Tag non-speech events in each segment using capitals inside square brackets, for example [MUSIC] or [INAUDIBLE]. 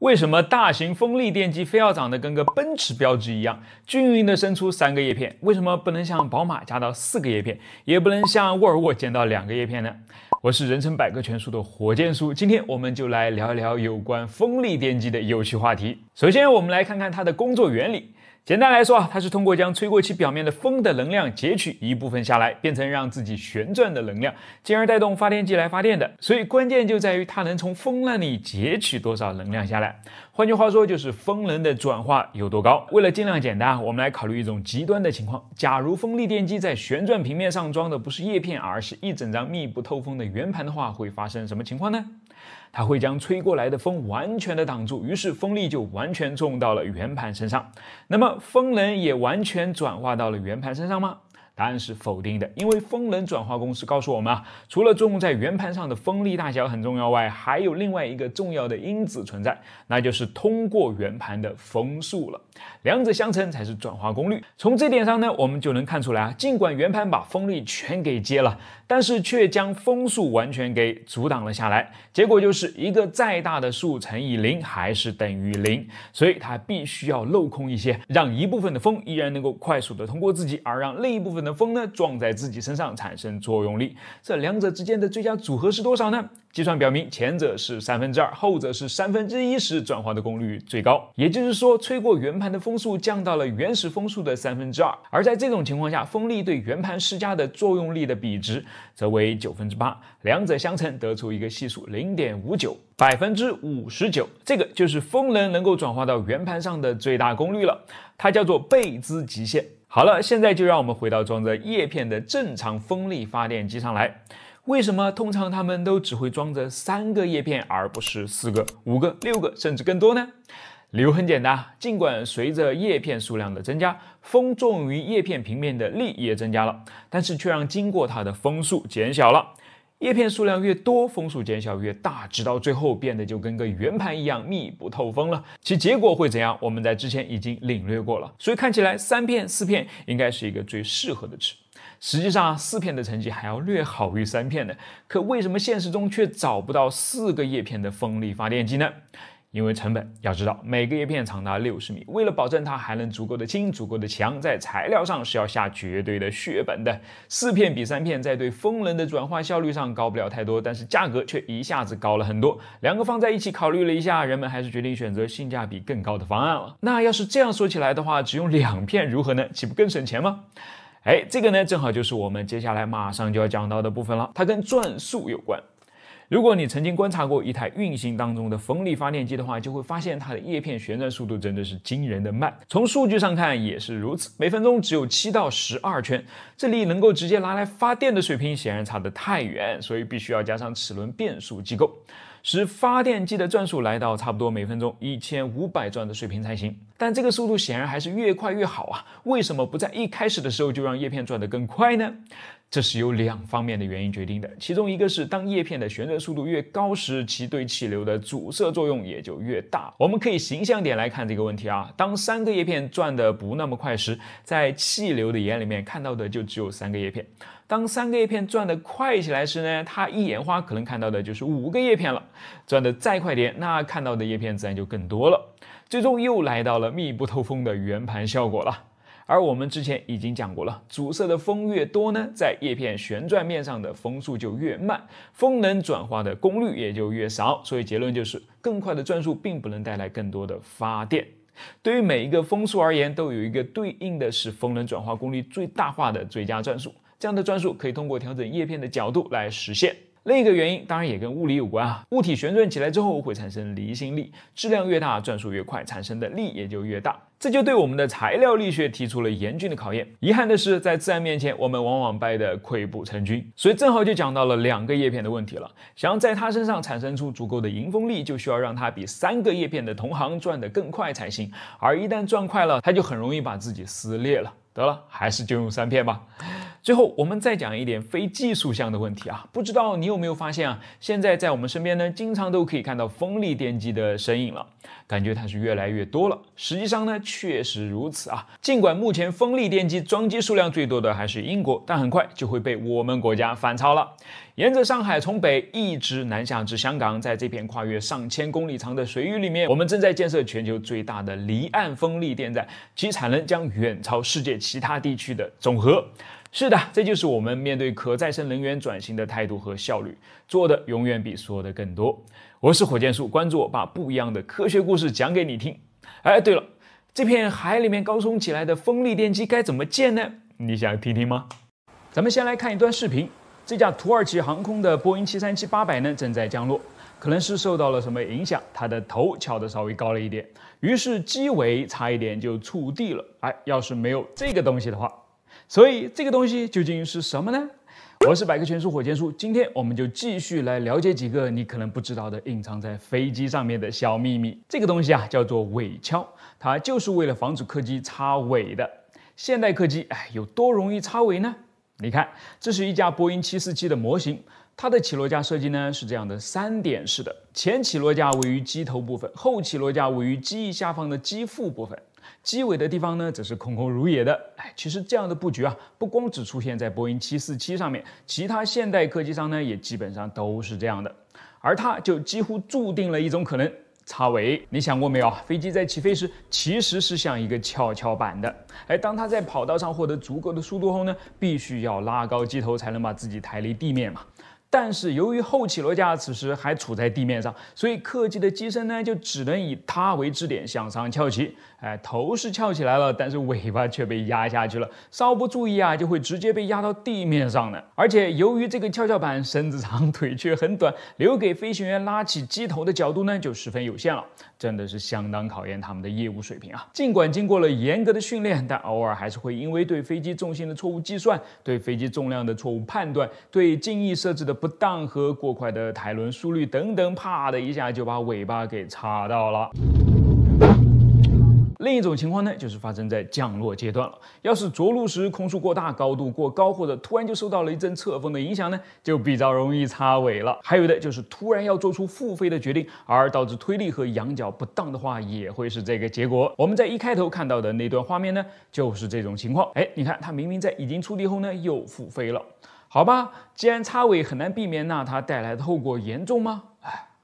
为什么大型风力电机非要长得跟个奔驰标志一样，均匀的伸出三个叶片？为什么不能像宝马加到四个叶片，也不能像沃尔沃减到两个叶片呢？我是人称百科全书的火箭叔，今天我们就来聊一聊有关风力电机的有趣话题。首先，我们来看看它的工作原理。简单来说啊，它是通过将吹过器表面的风的能量截取一部分下来，变成让自己旋转的能量，进而带动发电机来发电的。所以关键就在于它能从风浪里截取多少能量下来。换句话说，就是风能的转化有多高。为了尽量简单，我们来考虑一种极端的情况：假如风力电机在旋转平面上装的不是叶片，而是一整张密不透风的圆盘的话，会发生什么情况呢？它会将吹过来的风完全的挡住，于是风力就完全作用到了圆盘身上。那么风能也完全转化到了圆盘身上吗？答案是否定的，因为风能转化公式告诉我们啊，除了作用在圆盘上的风力大小很重要外，还有另外一个重要的因子存在，那就是通过圆盘的风速了。两者相乘才是转化功率。从这点上呢，我们就能看出来啊，尽管圆盘把风力全给接了，但是却将风速完全给阻挡了下来。结果就是一个再大的数乘以零还是等于零，所以它必须要镂空一些，让一部分的风依然能够快速的通过自己，而让另一部分的风呢撞在自己身上产生作用力。这两者之间的最佳组合是多少呢？计算表明，前者是三分之二，后者是三分之一时，转化的功率最高。也就是说，吹过圆盘的风速降到了原始风速的三分之二。而在这种情况下，风力对圆盘施加的作用力的比值则为九分之八。两者相乘，得出一个系数零点五九，百分之五十九。这个就是风能能够转化到圆盘上的最大功率了，它叫做贝兹极限。好了，现在就让我们回到装着叶片的正常风力发电机上来。为什么通常它们都只会装着三个叶片，而不是四个、五个、六个，甚至更多呢？理由很简单，尽管随着叶片数量的增加，风作用于叶片平面的力也增加了，但是却让经过它的风速减小了。叶片数量越多，风速减小越大，直到最后变得就跟个圆盘一样密不透风了。其结果会怎样？我们在之前已经领略过了。所以看起来三片、四片应该是一个最适合的值。实际上，四片的成绩还要略好于三片的。可为什么现实中却找不到四个叶片的风力发电机呢？因为成本。要知道，每个叶片长达六十米，为了保证它还能足够的轻、足够的强，在材料上是要下绝对的血本的。四片比三片在对风能的转化效率上高不了太多，但是价格却一下子高了很多。两个放在一起考虑了一下，人们还是决定选择性价比更高的方案了。那要是这样说起来的话，只用两片如何呢？岂不更省钱吗？哎，这个呢，正好就是我们接下来马上就要讲到的部分了，它跟转速有关。如果你曾经观察过一台运行当中的风力发电机的话，就会发现它的叶片旋转速度真的是惊人的慢。从数据上看也是如此，每分钟只有七到十二圈。这里能够直接拿来发电的水平显然差得太远，所以必须要加上齿轮变速机构。使发电机的转速来到差不多每分钟一千五百转的水平才行，但这个速度显然还是越快越好啊！为什么不在一开始的时候就让叶片转得更快呢？这是由两方面的原因决定的，其中一个是当叶片的旋转速度越高时，其对气流的阻塞作用也就越大。我们可以形象点来看这个问题啊，当三个叶片转得不那么快时，在气流的眼里面看到的就只有三个叶片。当三个叶片转得快起来时呢，它一眼花可能看到的就是五个叶片了。转得再快点，那看到的叶片自然就更多了。最终又来到了密不透风的圆盘效果了。而我们之前已经讲过了，阻塞的风越多呢，在叶片旋转面上的风速就越慢，风能转化的功率也就越少。所以结论就是，更快的转速并不能带来更多的发电。对于每一个风速而言，都有一个对应的是风能转化功率最大化的最佳转速。这样的转速可以通过调整叶片的角度来实现。另一个原因当然也跟物理有关啊，物体旋转起来之后会产生离心力，质量越大，转速越快，产生的力也就越大。这就对我们的材料力学提出了严峻的考验。遗憾的是，在自然面前，我们往往败得溃不成军。所以正好就讲到了两个叶片的问题了。想要在它身上产生出足够的迎风力，就需要让它比三个叶片的同行转得更快才行。而一旦转快了，它就很容易把自己撕裂了。得了，还是就用三片吧。最后，我们再讲一点非技术项的问题啊，不知道你有没有发现啊？现在在我们身边呢，经常都可以看到风力电机的身影了，感觉它是越来越多了。实际上呢，确实如此啊。尽管目前风力电机装机数量最多的还是英国，但很快就会被我们国家反超了。沿着上海从北一直南下至香港，在这片跨越上千公里长的水域里面，我们正在建设全球最大的离岸风力电站，其产能将远超世界其他地区的总和。是的，这就是我们面对可再生能源转型的态度和效率，做的永远比说的更多。我是火箭树，关注我，把不一样的科学故事讲给你听。哎，对了，这片海里面高耸起来的风力电机该怎么建呢？你想听听吗？咱们先来看一段视频。这架土耳其航空的波音七三七八百呢正在降落，可能是受到了什么影响，它的头翘得稍微高了一点，于是机尾差一点就触地了。哎，要是没有这个东西的话。所以这个东西究竟是什么呢？我是百科全书火箭叔，今天我们就继续来了解几个你可能不知道的隐藏在飞机上面的小秘密。这个东西啊叫做尾橇，它就是为了防止客机插尾的。现代客机哎有多容易插尾呢？你看，这是一架波音七四七的模型，它的起落架设计呢是这样的三点式的，前起落架位于机头部分，后起落架位于机翼下方的机腹部分。机尾的地方呢，则是空空如也的。哎，其实这样的布局啊，不光只出现在波音七四七上面，其他现代客机上呢，也基本上都是这样的。而它就几乎注定了一种可能——插尾。你想过没有？飞机在起飞时其实是像一个跷跷板的。哎，当它在跑道上获得足够的速度后呢，必须要拉高机头才能把自己抬离地面嘛。但是由于后起落架此时还处在地面上，所以客机的机身呢就只能以它为支点向上翘起。哎，头是翘起来了，但是尾巴却被压下去了，稍不注意啊，就会直接被压到地面上呢。而且由于这个跷跷板身子长，腿却很短，留给飞行员拉起机头的角度呢就十分有限了，真的是相当考验他们的业务水平啊。尽管经过了严格的训练，但偶尔还是会因为对飞机重心的错误计算、对飞机重量的错误判断、对襟翼设置的不当和过快的抬轮速率等等，啪的一下就把尾巴给插到了。另一种情况呢，就是发生在降落阶段了。要是着陆时空速过大、高度过高，或者突然就受到了一阵侧风的影响呢，就比较容易插尾了。还有的就是突然要做出复飞的决定，而导致推力和仰角不当的话，也会是这个结果。我们在一开头看到的那段画面呢，就是这种情况。哎，你看它明明在已经触地后呢，又复飞了。好吧，既然插尾很难避免，那它带来的后果严重吗？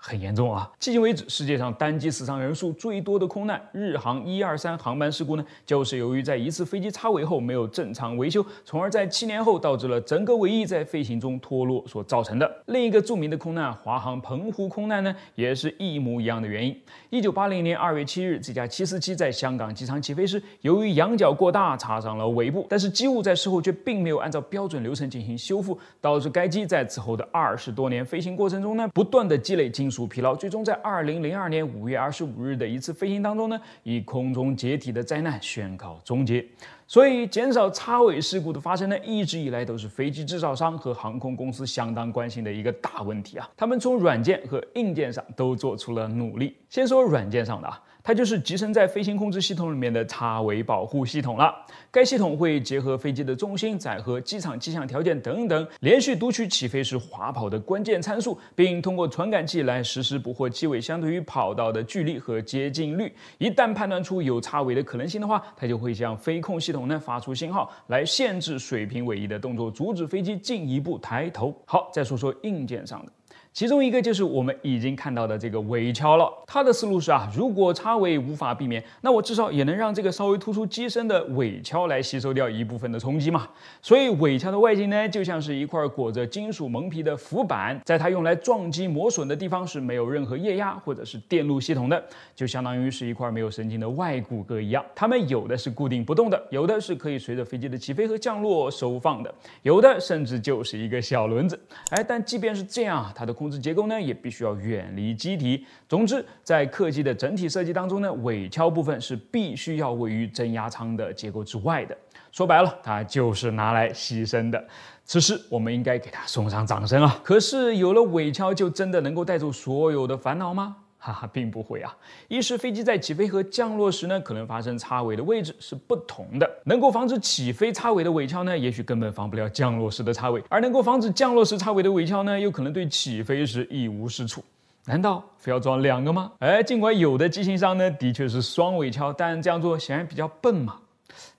很严重啊！迄今为止，世界上单机死伤人数最多的空难——日航一二三航班事故呢，就是由于在一次飞机插尾后没有正常维修，从而在七年后导致了整个尾翼在飞行中脱落所造成的。另一个著名的空难——华航澎湖空难呢，也是一模一样的原因。一九八零年二月七日，这架七四七在香港机场起飞时，由于仰角过大，插上了尾部，但是机务在事后却并没有按照标准流程进行修复，导致该机在此后的二十多年飞行过程中呢，不断的积累金。属疲劳，最终在二零零二年五月二十五日的一次飞行当中呢，以空中解体的灾难宣告终结。所以，减少插尾事故的发生呢，一直以来都是飞机制造商和航空公司相当关心的一个大问题啊。他们从软件和硬件上都做出了努力。先说软件上的啊。它就是集成在飞行控制系统里面的插尾保护系统了。该系统会结合飞机的重心、载荷、机场气象条件等等，连续读取起飞时滑跑的关键参数，并通过传感器来实时捕获机尾相对于跑道的距离和接近率。一旦判断出有插尾的可能性的话，它就会向飞控系统呢发出信号，来限制水平尾翼的动作，阻止飞机进一步抬头。好，再说说硬件上的。其中一个就是我们已经看到的这个尾橇了。它的思路是啊，如果插尾无法避免，那我至少也能让这个稍微突出机身的尾橇来吸收掉一部分的冲击嘛。所以尾橇的外形呢，就像是一块裹着金属蒙皮的浮板，在它用来撞击磨损的地方是没有任何液压或者是电路系统的，就相当于是一块没有神经的外骨骼一样。它们有的是固定不动的，有的是可以随着飞机的起飞和降落收放的，有的甚至就是一个小轮子。哎，但即便是这样，它的控制结构呢，也必须要远离机体。总之，在客机的整体设计当中呢，尾橇部分是必须要位于增压舱的结构之外的。说白了，它就是拿来牺牲的。此时，我们应该给它送上掌声啊！可是，有了尾橇，就真的能够带走所有的烦恼吗？哈 [LAUGHS] 哈，并不会啊。一是飞机在起飞和降落时呢，可能发生擦尾的位置是不同的。能够防止起飞擦尾的尾翘呢，也许根本防不了降落时的擦尾；而能够防止降落时擦尾的尾翘呢，又可能对起飞时一无是处。难道非要装两个吗？哎，尽管有的机型上呢，的确是双尾翘，但这样做显然比较笨嘛。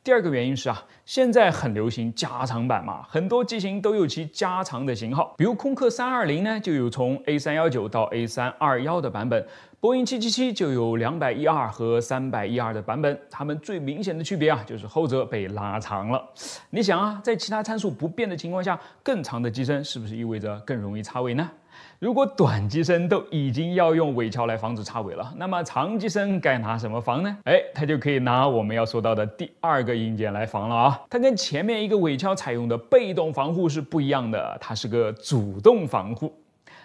第二个原因是啊，现在很流行加长版嘛，很多机型都有其加长的型号，比如空客三二零呢就有从 A 三幺九到 A 三二幺的版本，波音七七七就有两百一二和三百一二的版本，它们最明显的区别啊就是后者被拉长了。你想啊，在其他参数不变的情况下，更长的机身是不是意味着更容易插尾呢？如果短机身都已经要用尾壳来防止插尾了，那么长机身该拿什么防呢？哎，它就可以拿我们要说到的第二个硬件来防了啊！它跟前面一个尾壳采用的被动防护是不一样的，它是个主动防护。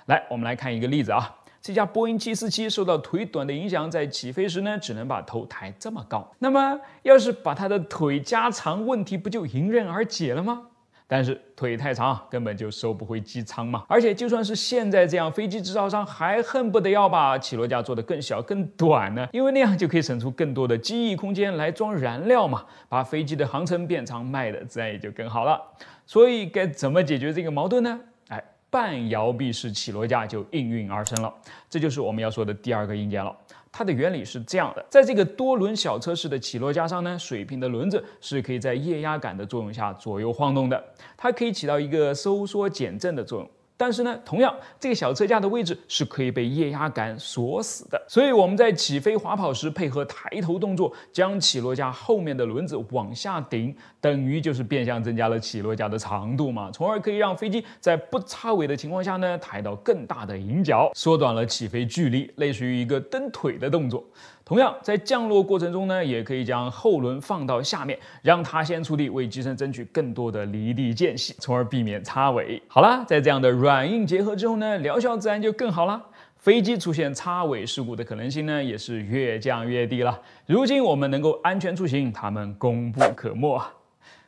来，我们来看一个例子啊，这架波音七四七受到腿短的影响，在起飞时呢，只能把头抬这么高。那么，要是把它的腿加长，问题不就迎刃而解了吗？但是腿太长，根本就收不回机舱嘛。而且就算是现在这样，飞机制造商还恨不得要把起落架做得更小、更短呢，因为那样就可以省出更多的机翼空间来装燃料嘛，把飞机的航程变长，卖的自然也就更好了。所以该怎么解决这个矛盾呢？哎，半摇臂式起落架就应运而生了，这就是我们要说的第二个硬件了。它的原理是这样的，在这个多轮小车式的起落架上呢，水平的轮子是可以在液压杆的作用下左右晃动的，它可以起到一个收缩减震的作用。但是呢，同样这个小车架的位置是可以被液压杆锁死的，所以我们在起飞滑跑时配合抬头动作，将起落架后面的轮子往下顶，等于就是变相增加了起落架的长度嘛，从而可以让飞机在不插尾的情况下呢，抬到更大的迎角，缩短了起飞距离，类似于一个蹬腿的动作。同样，在降落过程中呢，也可以将后轮放到下面，让它先触地，为机身争取更多的离地间隙，从而避免擦尾。好了，在这样的软硬结合之后呢，疗效自然就更好了。飞机出现擦尾事故的可能性呢，也是越降越低了。如今我们能够安全出行，他们功不可没啊！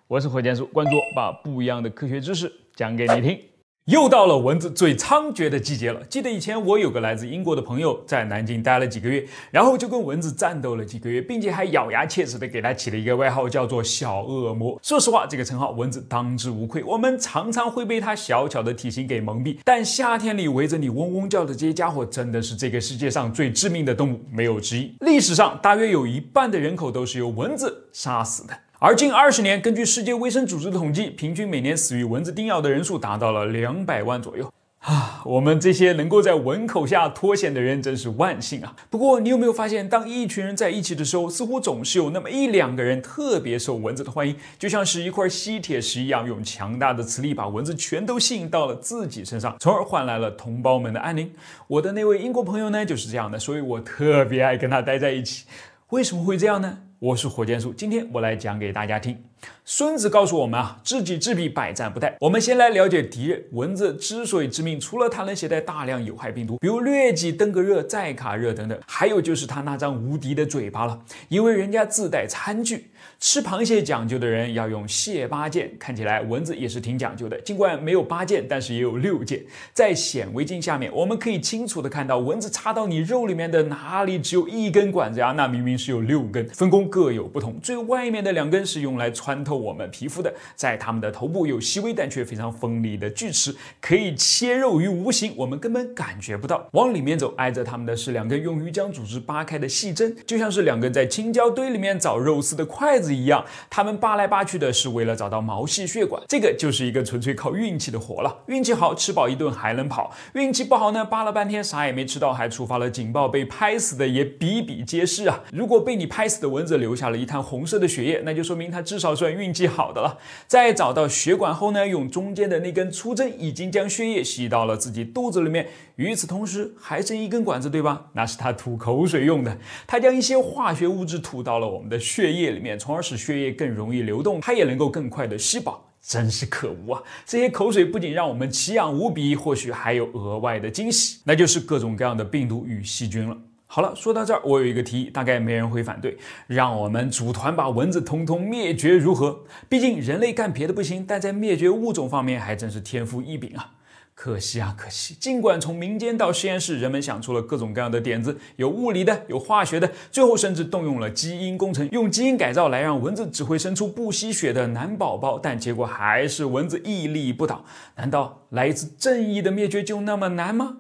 我是火箭叔，关注我，把不一样的科学知识讲给你听。又到了蚊子最猖獗的季节了。记得以前我有个来自英国的朋友，在南京待了几个月，然后就跟蚊子战斗了几个月，并且还咬牙切齿的给他起了一个外号，叫做“小恶魔”。说实话，这个称号蚊子当之无愧。我们常常会被它小巧的体型给蒙蔽，但夏天里围着你嗡嗡叫的这些家伙，真的是这个世界上最致命的动物，没有之一。历史上大约有一半的人口都是由蚊子杀死的。而近二十年，根据世界卫生组织的统计，平均每年死于蚊子叮咬的人数达到了两百万左右啊！我们这些能够在蚊口下脱险的人真是万幸啊！不过，你有没有发现，当一群人在一起的时候，似乎总是有那么一两个人特别受蚊子的欢迎，就像是一块吸铁石一样，用强大的磁力把蚊子全都吸引到了自己身上，从而换来了同胞们的安宁。我的那位英国朋友呢，就是这样的，所以我特别爱跟他待在一起。为什么会这样呢？我是火箭叔，今天我来讲给大家听。孙子告诉我们啊，知己知彼，百战不殆。我们先来了解敌人。蚊子之所以致命，除了它能携带大量有害病毒，比如疟疾、登革热、寨卡热等等，还有就是它那张无敌的嘴巴了。因为人家自带餐具，吃螃蟹讲究的人要用蟹八件，看起来蚊子也是挺讲究的。尽管没有八件，但是也有六件。在显微镜下面，我们可以清楚的看到，蚊子插到你肉里面的哪里只有一根管子呀？那明明是有六根，分工各有不同。最外面的两根是用来穿。透我们皮肤的，在它们的头部有细微但却非常锋利的锯齿，可以切肉于无形，我们根本感觉不到。往里面走，挨着它们的是两根用于将组织扒开的细针，就像是两根在青椒堆里面找肉丝的筷筷子一样。他们扒来扒去的是为了找到毛细血管，这个就是一个纯粹靠运气的活了。运气好，吃饱一顿还能跑；运气不好呢，扒了半天啥也没吃到，还触发了警报，被拍死的也比比皆是啊。如果被你拍死的蚊子留下了一滩红色的血液，那就说明它至少。算运气好的了，在找到血管后呢，用中间的那根粗针已经将血液吸到了自己肚子里面。与此同时，还剩一根管子，对吧？那是它吐口水用的。它将一些化学物质吐到了我们的血液里面，从而使血液更容易流动，它也能够更快的吸饱。真是可恶啊！这些口水不仅让我们奇痒无比，或许还有额外的惊喜，那就是各种各样的病毒与细菌了。好了，说到这儿，我有一个提议，大概没人会反对，让我们组团把蚊子通通灭绝，如何？毕竟人类干别的不行，但在灭绝物种方面还真是天赋异禀啊！可惜啊，可惜！尽管从民间到实验室，人们想出了各种各样的点子，有物理的，有化学的，最后甚至动用了基因工程，用基因改造来让蚊子只会生出不吸血的男宝宝，但结果还是蚊子屹立不倒。难道来一次正义的灭绝就那么难吗？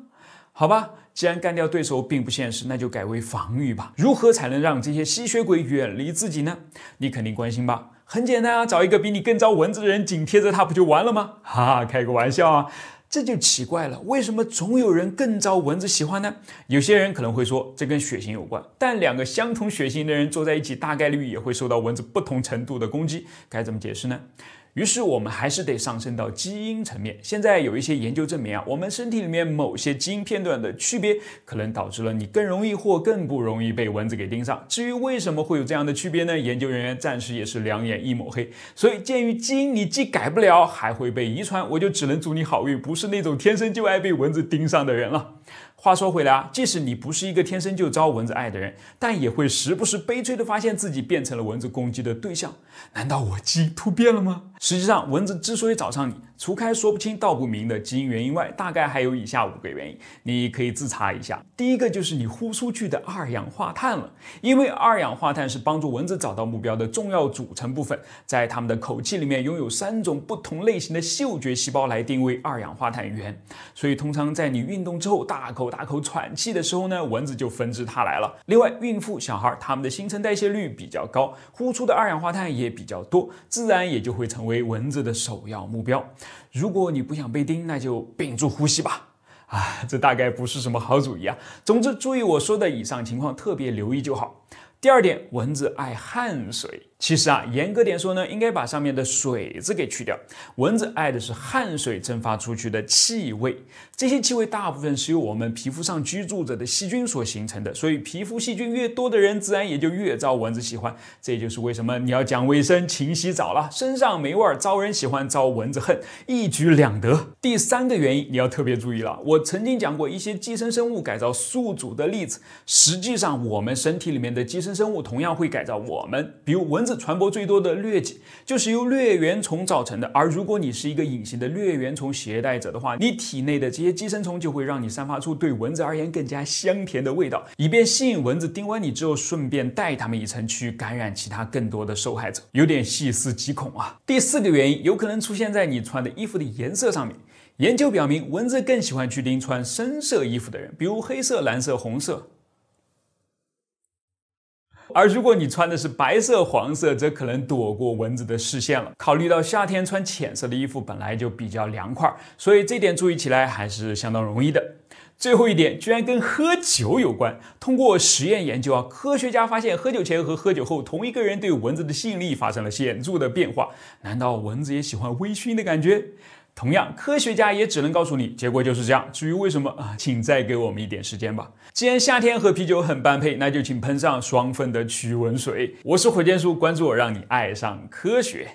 好吧，既然干掉对手并不现实，那就改为防御吧。如何才能让这些吸血鬼远离自己呢？你肯定关心吧？很简单啊，找一个比你更招蚊子的人，紧贴着他不就完了吗？哈，开个玩笑啊。这就奇怪了，为什么总有人更招蚊子喜欢呢？有些人可能会说这跟血型有关，但两个相同血型的人坐在一起，大概率也会受到蚊子不同程度的攻击，该怎么解释呢？于是我们还是得上升到基因层面。现在有一些研究证明啊，我们身体里面某些基因片段的区别，可能导致了你更容易或更不容易被蚊子给叮上。至于为什么会有这样的区别呢？研究人员暂时也是两眼一抹黑。所以鉴于基因你既改不了，还会被遗传，我就只能祝你好运，不是那种天生就爱被蚊子叮上的人了。话说回来啊，即使你不是一个天生就招蚊子爱的人，但也会时不时悲催的发现自己变成了蚊子攻击的对象。难道我基因突变了吗？实际上，蚊子之所以找上你，除开说不清道不明的基因原因外，大概还有以下五个原因，你可以自查一下。第一个就是你呼出去的二氧化碳了，因为二氧化碳是帮助蚊子找到目标的重要组成部分，在它们的口气里面拥有三种不同类型的嗅觉细胞来定位二氧化碳源，所以通常在你运动之后大口大口喘气的时候呢，蚊子就纷至沓来了。另外，孕妇、小孩他们的新陈代谢率比较高，呼出的二氧化碳也比较多，自然也就会成为。为蚊子的首要目标。如果你不想被叮，那就屏住呼吸吧。啊，这大概不是什么好主意啊。总之，注意我说的以上情况，特别留意就好。第二点，蚊子爱汗水。其实啊，严格点说呢，应该把上面的“水”字给去掉。蚊子爱的是汗水蒸发出去的气味，这些气味大部分是由我们皮肤上居住着的细菌所形成的，所以皮肤细菌越多的人，自然也就越招蚊子喜欢。这就是为什么你要讲卫生、勤洗澡了，身上没味儿，招人喜欢，招蚊子恨，一举两得。第三个原因你要特别注意了，我曾经讲过一些寄生生物改造宿主的例子，实际上我们身体里面的寄生生物同样会改造我们，比如蚊子。传播最多的疟疾就是由疟原虫造成的，而如果你是一个隐形的疟原虫携带者的话，你体内的这些寄生虫就会让你散发出对蚊子而言更加香甜的味道，以便吸引蚊子叮完你之后，顺便带它们一程去感染其他更多的受害者，有点细思极恐啊。第四个原因有可能出现在你穿的衣服的颜色上面，研究表明，蚊子更喜欢去叮穿深色衣服的人，比如黑色、蓝色、红色。而如果你穿的是白色、黄色，则可能躲过蚊子的视线了。考虑到夏天穿浅色的衣服本来就比较凉快，所以这点注意起来还是相当容易的。最后一点居然跟喝酒有关。通过实验研究啊，科学家发现喝酒前和喝酒后，同一个人对蚊子的吸引力发生了显著的变化。难道蚊子也喜欢微醺的感觉？同样，科学家也只能告诉你，结果就是这样。至于为什么啊，请再给我们一点时间吧。既然夏天和啤酒很般配，那就请喷上双份的驱蚊水。我是火箭叔，关注我，让你爱上科学。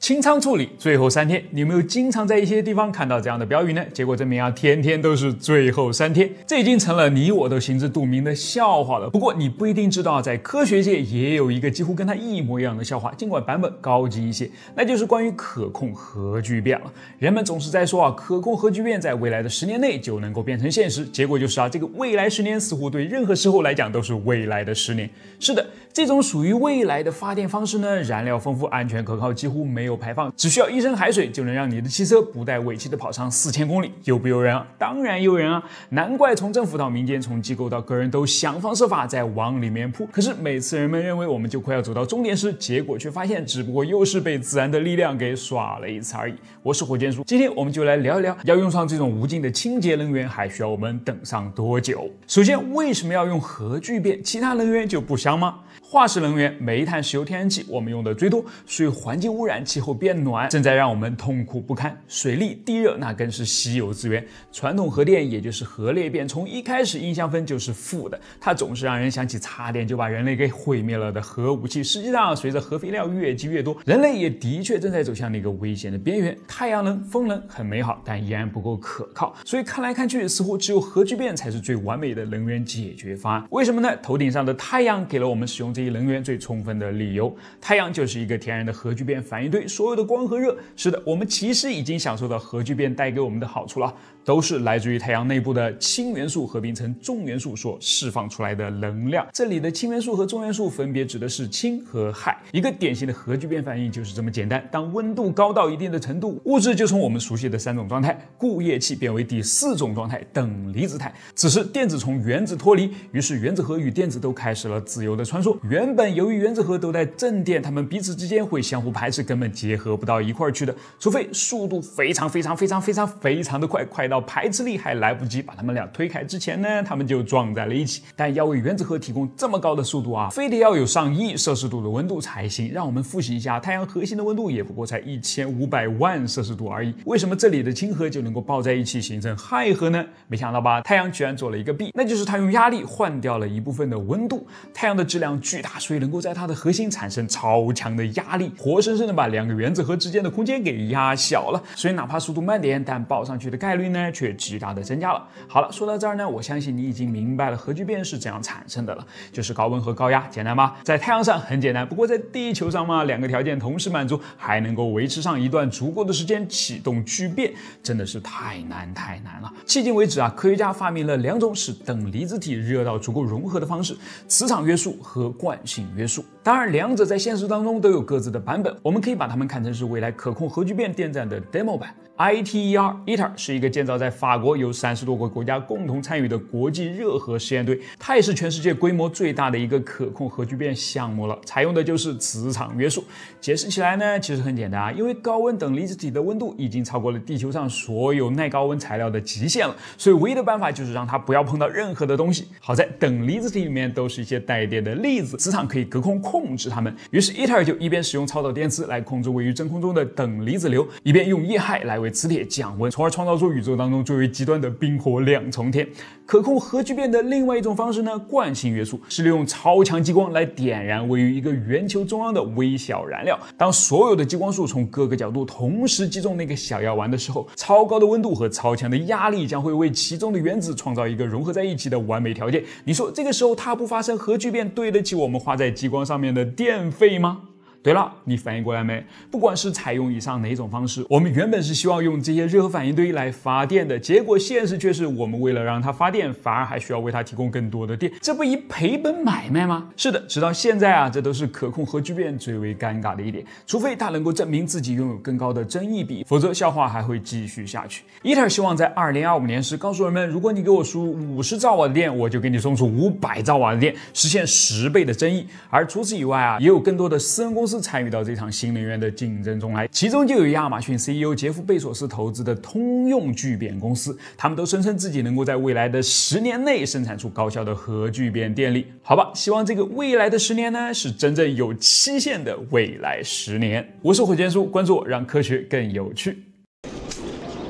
清仓处理最后三天，你有没有经常在一些地方看到这样的标语呢？结果证明啊，天天都是最后三天，这已经成了你我都心知肚明的笑话了。不过你不一定知道，在科学界也有一个几乎跟它一模一样的笑话，尽管版本高级一些，那就是关于可控核聚变了。人们总是在说啊，可控核聚变在未来的十年内就能够变成现实，结果就是啊，这个未来十年似乎对任何时候来讲都是未来的十年。是的，这种属于未来的发电方式呢，燃料丰富、安全可靠，几乎没有。排放，只需要一升海水就能让你的汽车不带尾气的跑上四千公里，诱不诱人啊？当然诱人啊！难怪从政府到民间，从机构到个人都想方设法在往里面扑。可是每次人们认为我们就快要走到终点时，结果却发现只不过又是被自然的力量给耍了一次而已。我是火箭叔，今天我们就来聊一聊，要用上这种无尽的清洁能源，还需要我们等上多久？首先，为什么要用核聚变？其他能源就不香吗？化石能源，煤炭、石油、天然气，我们用的最多，所以环境污染、气候变暖正在让我们痛苦不堪。水利、地热那更是稀有资源。传统核电，也就是核裂变，从一开始印象分就是负的，它总是让人想起差点就把人类给毁灭了的核武器。实际上，随着核废料越积越多，人类也的确正在走向那个危险的边缘。太阳能、风能很美好，但依然不够可靠。所以看来看去，似乎只有核聚变才是最完美的能源解决方案。为什么呢？头顶上的太阳给了我们使用这。能源最充分的理由，太阳就是一个天然的核聚变反应堆，所有的光和热。是的，我们其实已经享受到核聚变带给我们的好处了，都是来自于太阳内部的氢元素合并成重元素所释放出来的能量。这里的氢元素和重元素分别指的是氢和氦。一个典型的核聚变反应就是这么简单。当温度高到一定的程度，物质就从我们熟悉的三种状态固液气变为第四种状态等离子态。此时电子从原子脱离，于是原子核与电子都开始了自由的穿梭。原本由于原子核都在正电，它们彼此之间会相互排斥，根本结合不到一块儿去的。除非速度非常非常非常非常非常的快，快到排斥力还来不及把它们俩推开之前呢，它们就撞在了一起。但要为原子核提供这么高的速度啊，非得要有上亿摄氏度的温度才行。让我们复习一下，太阳核心的温度也不过才一千五百万摄氏度而已。为什么这里的氢核就能够抱在一起形成氦核呢？没想到吧？太阳居然做了一个弊，那就是它用压力换掉了一部分的温度。太阳的质量巨大，所以能够在它的核心产生超强的压力，活生生的把两个原子核之间的空间给压小了。所以哪怕速度慢点，但爆上去的概率呢，却极大的增加了。好了，说到这儿呢，我相信你已经明白了核聚变是怎样产生的了，就是高温和高压，简单吗？在太阳上很简单，不过在地球上嘛，两个条件同时满足，还能够维持上一段足够的时间启动聚变，真的是太难太难了。迄今为止啊，科学家发明了两种使等离子体热到足够融合的方式：磁场约束和光惯性约束。当然，两者在现实当中都有各自的版本，我们可以把它们看成是未来可控核聚变电站的 demo 版。ITER ITER 是一个建造在法国，由三十多个国家共同参与的国际热核实验队，它也是全世界规模最大的一个可控核聚变项目了。采用的就是磁场约束。解释起来呢，其实很简单啊，因为高温等离子体的温度已经超过了地球上所有耐高温材料的极限了，所以唯一的办法就是让它不要碰到任何的东西。好在等离子体里面都是一些带电的粒子，磁场可以隔空控制它们。于是 ITER 就一边使用超导电磁来控制位于真空中的等离子流，一边用液氦来为磁铁降温，从而创造出宇宙当中最为极端的冰火两重天。可控核聚变的另外一种方式呢，惯性约束是利用超强激光来点燃位于一个圆球中央的微小燃料。当所有的激光束从各个角度同时击中那个小药丸的时候，超高的温度和超强的压力将会为其中的原子创造一个融合在一起的完美条件。你说这个时候它不发生核聚变，对得起我们花在激光上面的电费吗？对了，你反应过来没？不管是采用以上哪种方式，我们原本是希望用这些热核反应堆来发电的，结果现实却是我们为了让它发电，反而还需要为它提供更多的电，这不一赔本买卖吗？是的，直到现在啊，这都是可控核聚变最为尴尬的一点。除非它能够证明自己拥有更高的争议比，否则笑话还会继续下去。伊特尔希望在二零二五年时告诉人们，如果你给我输入五十兆瓦的电，我就给你送出五百兆瓦的电，实现十倍的争议。而除此以外啊，也有更多的私人公司。是参与到这场新能源的竞争中来，其中就有亚马逊 CEO 杰夫·贝索斯投资的通用聚变公司，他们都声称自己能够在未来的十年内生产出高效的核聚变电力。好吧，希望这个未来的十年呢，是真正有期限的未来十年。我是火箭叔，关注我，让科学更有趣。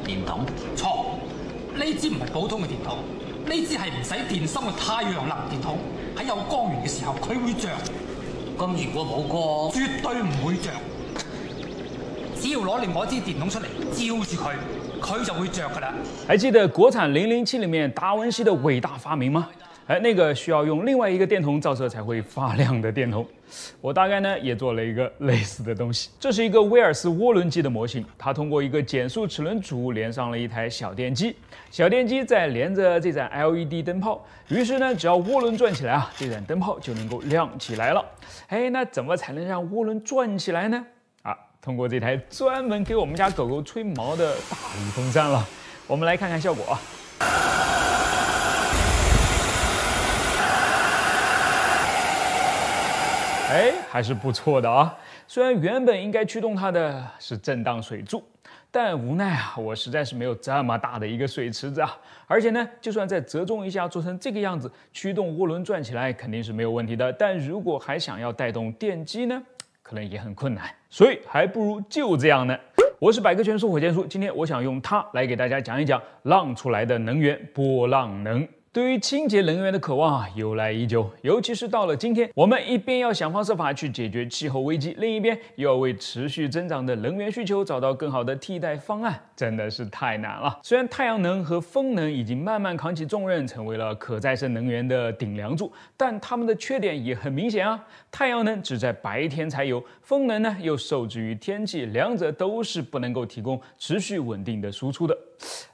电筒错，呢支唔系普通嘅电筒，呢支系唔使电芯嘅太阳能电筒，喺有光源嘅时候佢会着。咁如果冇光，绝对唔会着。只要攞另外一支电筒出嚟照住佢，佢就会着噶啦。还记得国产零零七里面达文西的伟大发明吗？哎，那个需要用另外一个电筒照射才会发亮的电筒，[LAUGHS] 我大概呢也做了一个类似的东西。这是一个威尔斯涡轮机的模型，它通过一个减速齿轮组连上了一台小电机，小电机再连着这盏 LED 灯泡，于是呢，只要涡轮转起来啊，这盏灯泡就能够亮起来了。哎，那怎么才能让涡轮转起来呢？啊，通过这台专门给我们家狗狗吹毛的大力风扇了。我们来看看效果啊。哎，还是不错的啊！虽然原本应该驱动它的是震荡水柱，但无奈啊，我实在是没有这么大的一个水池子啊。而且呢，就算再折中一下做成这个样子，驱动涡轮转起来肯定是没有问题的。但如果还想要带动电机呢，可能也很困难。所以还不如就这样呢。我是百科全书火箭叔，今天我想用它来给大家讲一讲浪出来的能源——波浪能。对于清洁能源的渴望啊，由来已久。尤其是到了今天，我们一边要想方设法去解决气候危机，另一边又要为持续增长的能源需求找到更好的替代方案，真的是太难了。虽然太阳能和风能已经慢慢扛起重任，成为了可再生能源的顶梁柱，但它们的缺点也很明显啊。太阳能只在白天才有，风能呢又受制于天气，两者都是不能够提供持续稳定的输出的。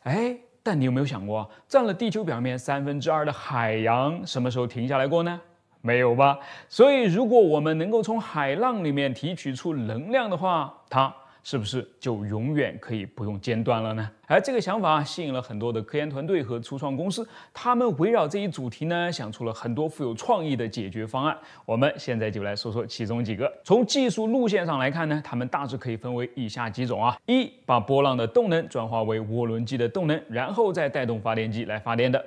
哎。但你有没有想过，占了地球表面三分之二的海洋什么时候停下来过呢？没有吧？所以，如果我们能够从海浪里面提取出能量的话，它。是不是就永远可以不用间断了呢？而这个想法吸引了很多的科研团队和初创公司，他们围绕这一主题呢，想出了很多富有创意的解决方案。我们现在就来说说其中几个。从技术路线上来看呢，他们大致可以分为以下几种啊：一，把波浪的动能转化为涡轮机的动能，然后再带动发电机来发电的；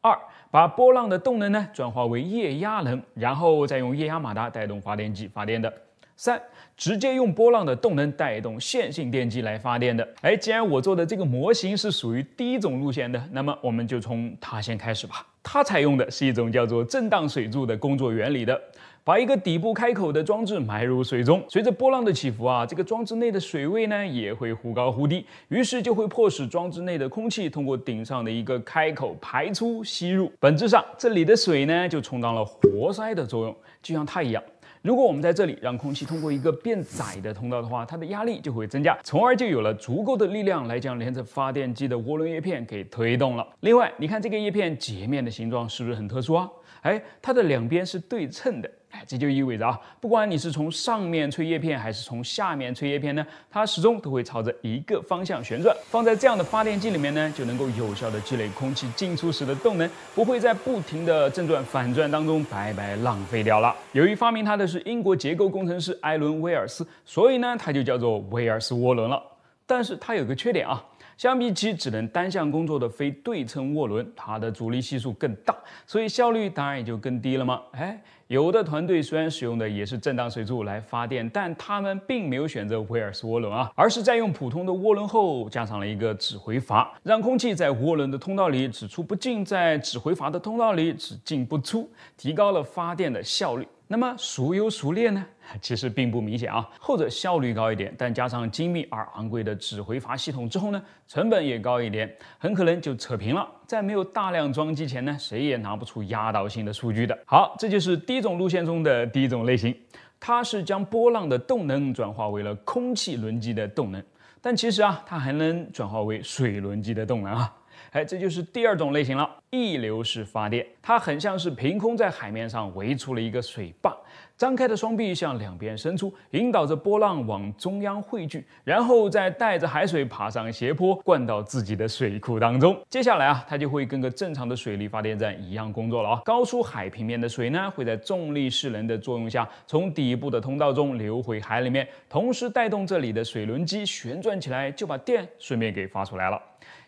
二，把波浪的动能呢转化为液压能，然后再用液压马达带动发电机发电的。三，直接用波浪的动能带动线性电机来发电的。哎，既然我做的这个模型是属于第一种路线的，那么我们就从它先开始吧。它采用的是一种叫做震荡水柱的工作原理的，把一个底部开口的装置埋入水中，随着波浪的起伏啊，这个装置内的水位呢也会忽高忽低，于是就会迫使装置内的空气通过顶上的一个开口排出吸入。本质上，这里的水呢就充当了活塞的作用，就像它一样。如果我们在这里让空气通过一个变窄的通道的话，它的压力就会增加，从而就有了足够的力量来将连着发电机的涡轮叶片给推动了。另外，你看这个叶片截面的形状是不是很特殊啊？哎，它的两边是对称的。哎，这就意味着啊，不管你是从上面吹叶片还是从下面吹叶片呢，它始终都会朝着一个方向旋转。放在这样的发电机里面呢，就能够有效的积累空气进出时的动能，不会在不停的正转反转当中白白浪费掉了。由于发明它的是英国结构工程师艾伦威尔斯，所以呢，它就叫做威尔斯涡轮了。但是它有个缺点啊。相比起只能单向工作的非对称涡轮，它的阻力系数更大，所以效率当然也就更低了嘛。哎，有的团队虽然使用的也是震荡水柱来发电，但他们并没有选择威尔斯涡轮啊，而是在用普通的涡轮后加上了一个指挥阀，让空气在涡轮的通道里只出不进，在指挥阀的通道里只进不出，提高了发电的效率。那么孰优孰劣呢？其实并不明显啊，后者效率高一点，但加上精密而昂贵的指挥阀系统之后呢，成本也高一点，很可能就扯平了。在没有大量装机前呢，谁也拿不出压倒性的数据的。好，这就是第一种路线中的第一种类型，它是将波浪的动能转化为了空气轮机的动能，但其实啊，它还能转化为水轮机的动能啊。哎，这就是第二种类型了，溢流式发电。它很像是凭空在海面上围出了一个水坝，张开的双臂向两边伸出，引导着波浪往中央汇聚，然后再带着海水爬上斜坡，灌到自己的水库当中。接下来啊，它就会跟个正常的水力发电站一样工作了啊。高出海平面的水呢，会在重力势能的作用下，从底部的通道中流回海里面，同时带动这里的水轮机旋转起来，就把电顺便给发出来了。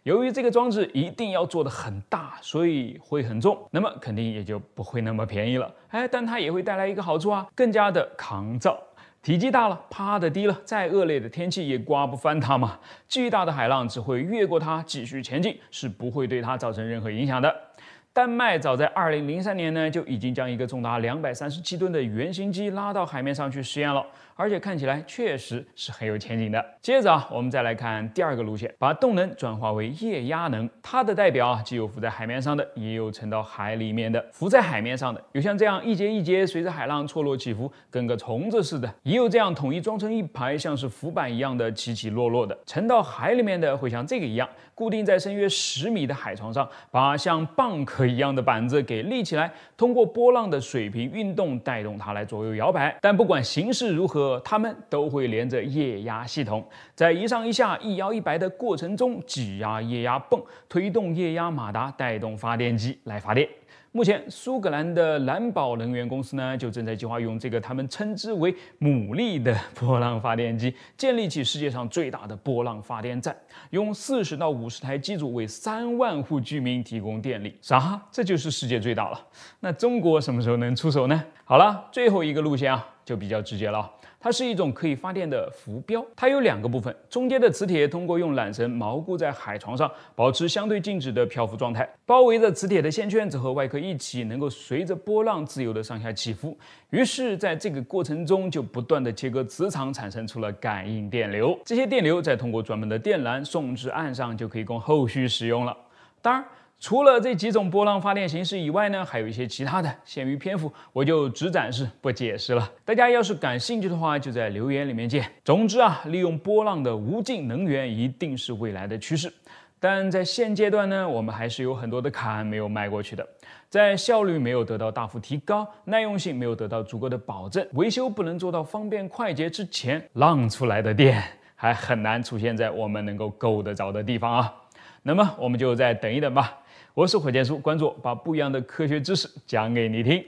由于这个装置一定要做的很大，所以会很重，那么肯定也就不会那么便宜了。哎，但它也会带来一个好处啊，更加的抗造。体积大了，趴的低了，再恶劣的天气也刮不翻它嘛。巨大的海浪只会越过它继续前进，是不会对它造成任何影响的。丹麦早在二零零三年呢，就已经将一个重达两百三十七吨的原型机拉到海面上去实验了。而且看起来确实是很有前景的。接着啊，我们再来看第二个路线，把动能转化为液压能。它的代表啊，既有浮在海面上的，也有沉到海里面的。浮在海面上的，有像这样一节一节随着海浪错落起伏，跟个虫子似的；也有这样统一装成一排，像是浮板一样的起起落落的。沉到海里面的，会像这个一样，固定在深约十米的海床上，把像蚌壳一样的板子给立起来，通过波浪的水平运动带动它来左右摇摆。但不管形式如何。它们都会连着液压系统，在一上一下、一摇一摆的过程中，挤压液压泵，推动液压马达，带动发电机来发电。目前，苏格兰的蓝宝能源公司呢，就正在计划用这个他们称之为“牡蛎”的波浪发电机，建立起世界上最大的波浪发电站，用四十到五十台机组为三万户居民提供电力。啥？这就是世界最大了？那中国什么时候能出手呢？好了，最后一个路线啊。就比较直接了。它是一种可以发电的浮标，它有两个部分，中间的磁铁通过用缆绳锚固在海床上，保持相对静止的漂浮状态。包围着磁铁的线圈则和外壳一起，能够随着波浪自由的上下起伏。于是，在这个过程中，就不断的切割磁场，产生出了感应电流。这些电流再通过专门的电缆送至岸上，就可以供后续使用了。当然。除了这几种波浪发电形式以外呢，还有一些其他的，限于篇幅，我就只展示不解释了。大家要是感兴趣的话，就在留言里面见。总之啊，利用波浪的无尽能源一定是未来的趋势，但在现阶段呢，我们还是有很多的坎没有迈过去的。在效率没有得到大幅提高，耐用性没有得到足够的保证，维修不能做到方便快捷之前，浪出来的电还很难出现在我们能够够得着的地方啊。那么我们就再等一等吧。我是火箭叔，关注我把不一样的科学知识讲给你听。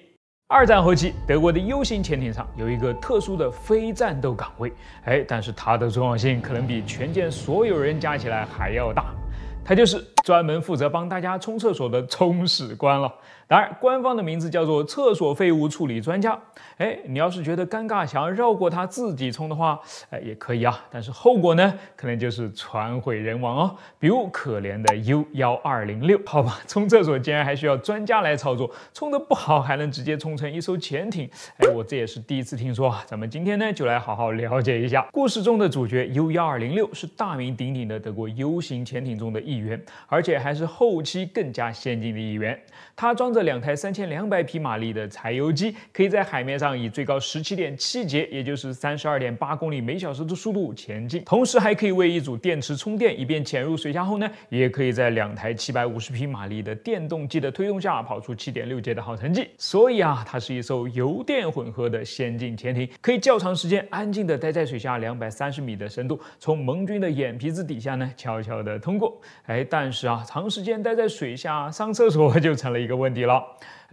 二战后期，德国的 U 型潜艇上有一个特殊的非战斗岗位，哎，但是它的重要性可能比全舰所有人加起来还要大，它就是专门负责帮大家冲厕所的冲屎官了。当然，官方的名字叫做厕所废物处理专家。哎，你要是觉得尴尬，想要绕过他自己冲的话，哎，也可以啊。但是后果呢，可能就是船毁人亡哦。比如可怜的 U 幺二零六，好吧，冲厕所竟然还需要专家来操作，冲得不好还能直接冲成一艘潜艇。哎，我这也是第一次听说啊。咱们今天呢，就来好好了解一下。故事中的主角 U 幺二零六是大名鼎鼎的德国 U 型潜艇中的一员，而且还是后期更加先进的一员。它装着两台三千两百匹马力的柴油机，可以在海面上以最高十七点七节，也就是三十二点八公里每小时的速度前进。同时还可以为一组电池充电，以便潜入水下后呢，也可以在两台七百五十匹马力的电动机的推动下跑出七点六节的好成绩。所以啊，它是一艘油电混合的先进潜艇，可以较长时间安静地待在水下两百三十米的深度，从盟军的眼皮子底下呢悄悄地通过。哎，但是啊，长时间待在水下上厕所就成了。一个问题了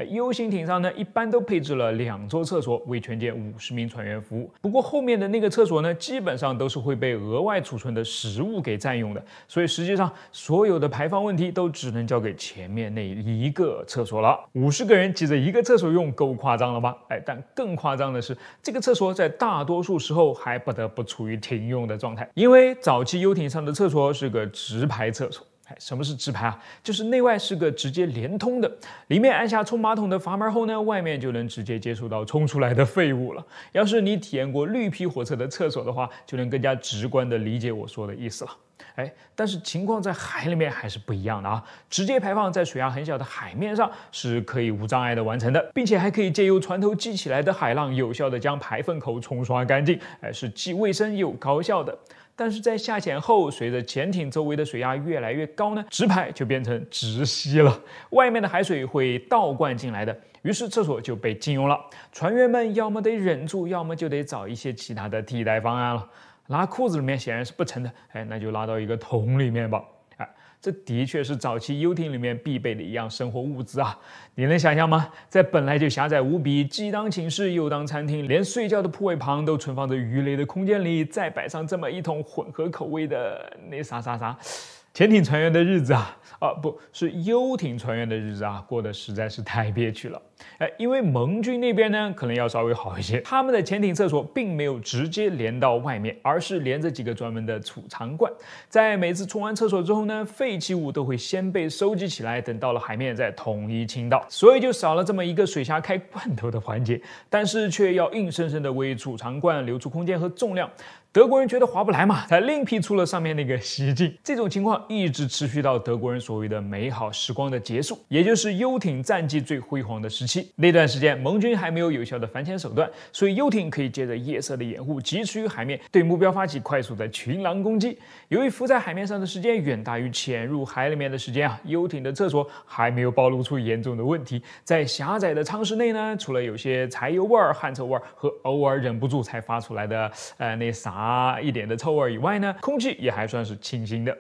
，U 型艇上呢，一般都配置了两座厕所，为全舰五十名船员服务。不过后面的那个厕所呢，基本上都是会被额外储存的食物给占用的，所以实际上所有的排放问题都只能交给前面那一个厕所了。五十个人挤着一个厕所用，够夸张了吧？哎，但更夸张的是，这个厕所在大多数时候还不得不处于停用的状态，因为早期游艇上的厕所是个直排厕所。什么是直排啊？就是内外是个直接连通的，里面按下冲马桶的阀门后呢，外面就能直接接触到冲出来的废物了。要是你体验过绿皮火车的厕所的话，就能更加直观的理解我说的意思了。哎，但是情况在海里面还是不一样的啊！直接排放在水压很小的海面上是可以无障碍的完成的，并且还可以借由船头激起来的海浪，有效的将排粪口冲刷干净，哎，是既卫生又高效的。但是在下潜后，随着潜艇周围的水压越来越高呢，直排就变成直吸了，外面的海水会倒灌进来的，于是厕所就被禁用了。船员们要么得忍住，要么就得找一些其他的替代方案了。拉裤子里面显然是不成的，哎，那就拉到一个桶里面吧。这的确是早期游艇里面必备的一样生活物资啊！你能想象吗？在本来就狭窄无比、既当寝室又当餐厅，连睡觉的铺位旁都存放着鱼雷的空间里，再摆上这么一桶混合口味的那啥啥啥，潜艇船员的日子啊！[LAUGHS] 啊，不是游艇船员的日子啊，过得实在是太憋屈了。哎，因为盟军那边呢，可能要稍微好一些，他们的潜艇厕所并没有直接连到外面，而是连着几个专门的储藏罐。在每次冲完厕所之后呢，废弃物都会先被收集起来，等到了海面再统一倾倒，所以就少了这么一个水下开罐头的环节，但是却要硬生生的为储藏罐留出空间和重量。德国人觉得划不来嘛，才另辟出了上面那个洗净。[LAUGHS] 这种情况一直持续到德国人所谓的美好时光的结束，也就是游艇战绩最辉煌的时期。那段时间，盟军还没有有效的反潜手段，所以游艇可以借着夜色的掩护，疾驰于海面，对目标发起快速的群狼攻击。由于浮在海面上的时间远大于潜入海里面的时间啊，游艇的厕所还没有暴露出严重的问题。在狭窄的舱室内呢，除了有些柴油味儿、汗臭味儿和偶尔忍不住才发出来的呃那啥。啊，一点的臭味以外呢，空气也还算是清新的。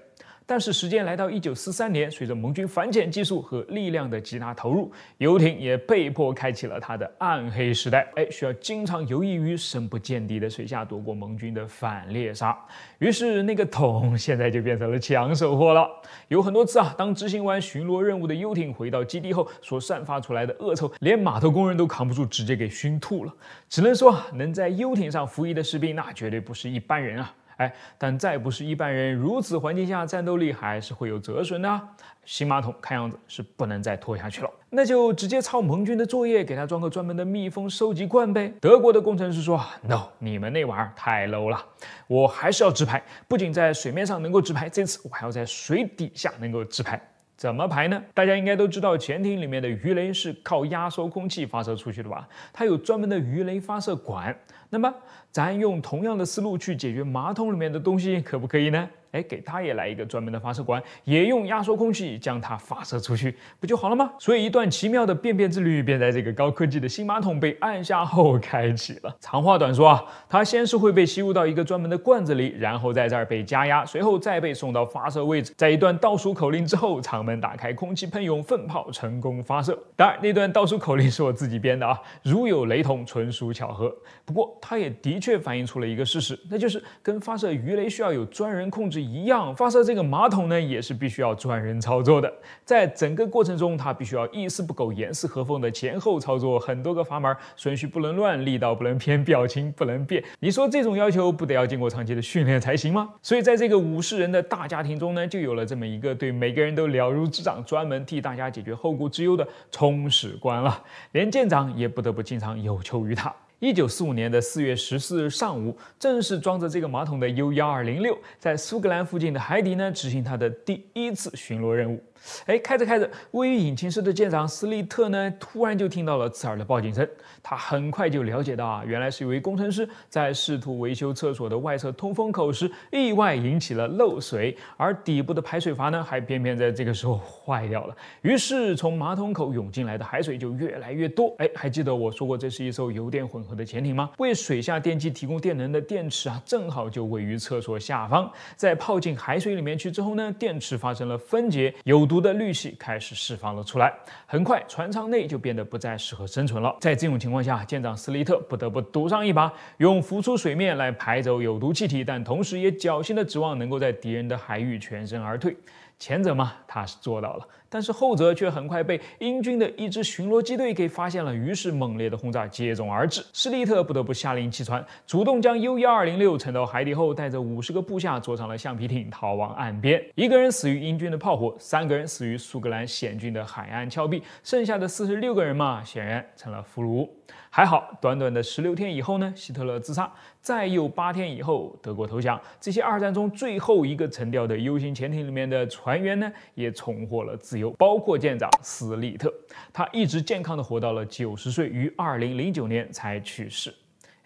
但是时间来到一九四三年，随着盟军反潜技术和力量的极大投入，游艇也被迫开启了它的暗黑时代。哎，需要经常游弋于深不见底的水下，躲过盟军的反猎杀。于是那个桶现在就变成了抢手货了。有很多次啊，当执行完巡逻任务的游艇回到基地后，所散发出来的恶臭，连码头工人都扛不住，直接给熏吐了。只能说，能在游艇上服役的士兵，那绝对不是一般人啊。哎，但再不是一般人，如此环境下战斗力还是会有折损的。新马桶看样子是不能再拖下去了，那就直接抄盟军的作业，给他装个专门的密封收集罐呗。德国的工程师说：“No，你们那玩意儿太 low 了，我还是要直排，不仅在水面上能够直排，这次我还要在水底下能够直排。怎么排呢？大家应该都知道，潜艇里面的鱼雷是靠压缩空气发射出去的吧？它有专门的鱼雷发射管。那么，咱用同样的思路去解决马桶里面的东西，可不可以呢？哎，给它也来一个专门的发射管，也用压缩空气将它发射出去，不就好了吗？所以，一段奇妙的便便之旅便在这个高科技的新马桶被按下后开启了。长话短说啊，它先是会被吸入到一个专门的罐子里，然后在这儿被加压，随后再被送到发射位置。在一段倒数口令之后，舱门打开，空气喷涌，粪炮成功发射。当然，那段倒数口令是我自己编的啊，如有雷同，纯属巧合。不过，它也的确反映出了一个事实，那就是跟发射鱼雷需要有专人控制。一样发射这个马桶呢，也是必须要专人操作的。在整个过程中，它必须要一丝不苟、严丝合缝的前后操作很多个阀门，顺序不能乱，力道不能偏，表情不能变。你说这种要求不得要经过长期的训练才行吗？[LAUGHS] 所以在这个五十人的大家庭中呢，就有了这么一个对每个人都了如指掌、专门替大家解决后顾之忧的冲史官了。连舰长也不得不经常有求于他。一九四五年的四月十四日上午，正是装着这个马桶的 U 幺二零六在苏格兰附近的海底呢执行它的第一次巡逻任务。哎，开着开着，位于引擎室的舰长斯利特呢，突然就听到了刺耳的报警声。他很快就了解到啊，原来是一位工程师在试图维修厕所的外侧通风口时，意外引起了漏水，而底部的排水阀呢，还偏偏在这个时候坏掉了。于是，从马桶口涌进来的海水就越来越多。哎，还记得我说过这是一艘油电混合的潜艇吗？为水下电机提供电能的电池啊，正好就位于厕所下方。在泡进海水里面去之后呢，电池发生了分解，有毒的氯气开始释放了出来。很快，船舱内就变得不再适合生存了。在这种情况下，舰长斯利特不得不赌上一把，用浮出水面来排走有毒气体，但同时也侥幸的指望能够在敌人的海域全身而退。前者嘛，他是做到了，但是后者却很快被英军的一支巡逻机队给发现了，于是猛烈的轰炸接踵而至。施利特不得不下令弃船，主动将 U 幺二零六沉到海底后，带着五十个部下坐上了橡皮艇逃往岸边。一个人死于英军的炮火，三个人死于苏格兰险峻的海岸峭壁，剩下的四十六个人嘛，显然成了俘虏。还好，短短的十六天以后呢，希特勒自杀，再又八天以后，德国投降。这些二战中最后一个沉掉的 U 型潜艇里面的船员呢，也重获了自由，包括舰长斯利特，他一直健康的活到了九十岁，于二零零九年才去世。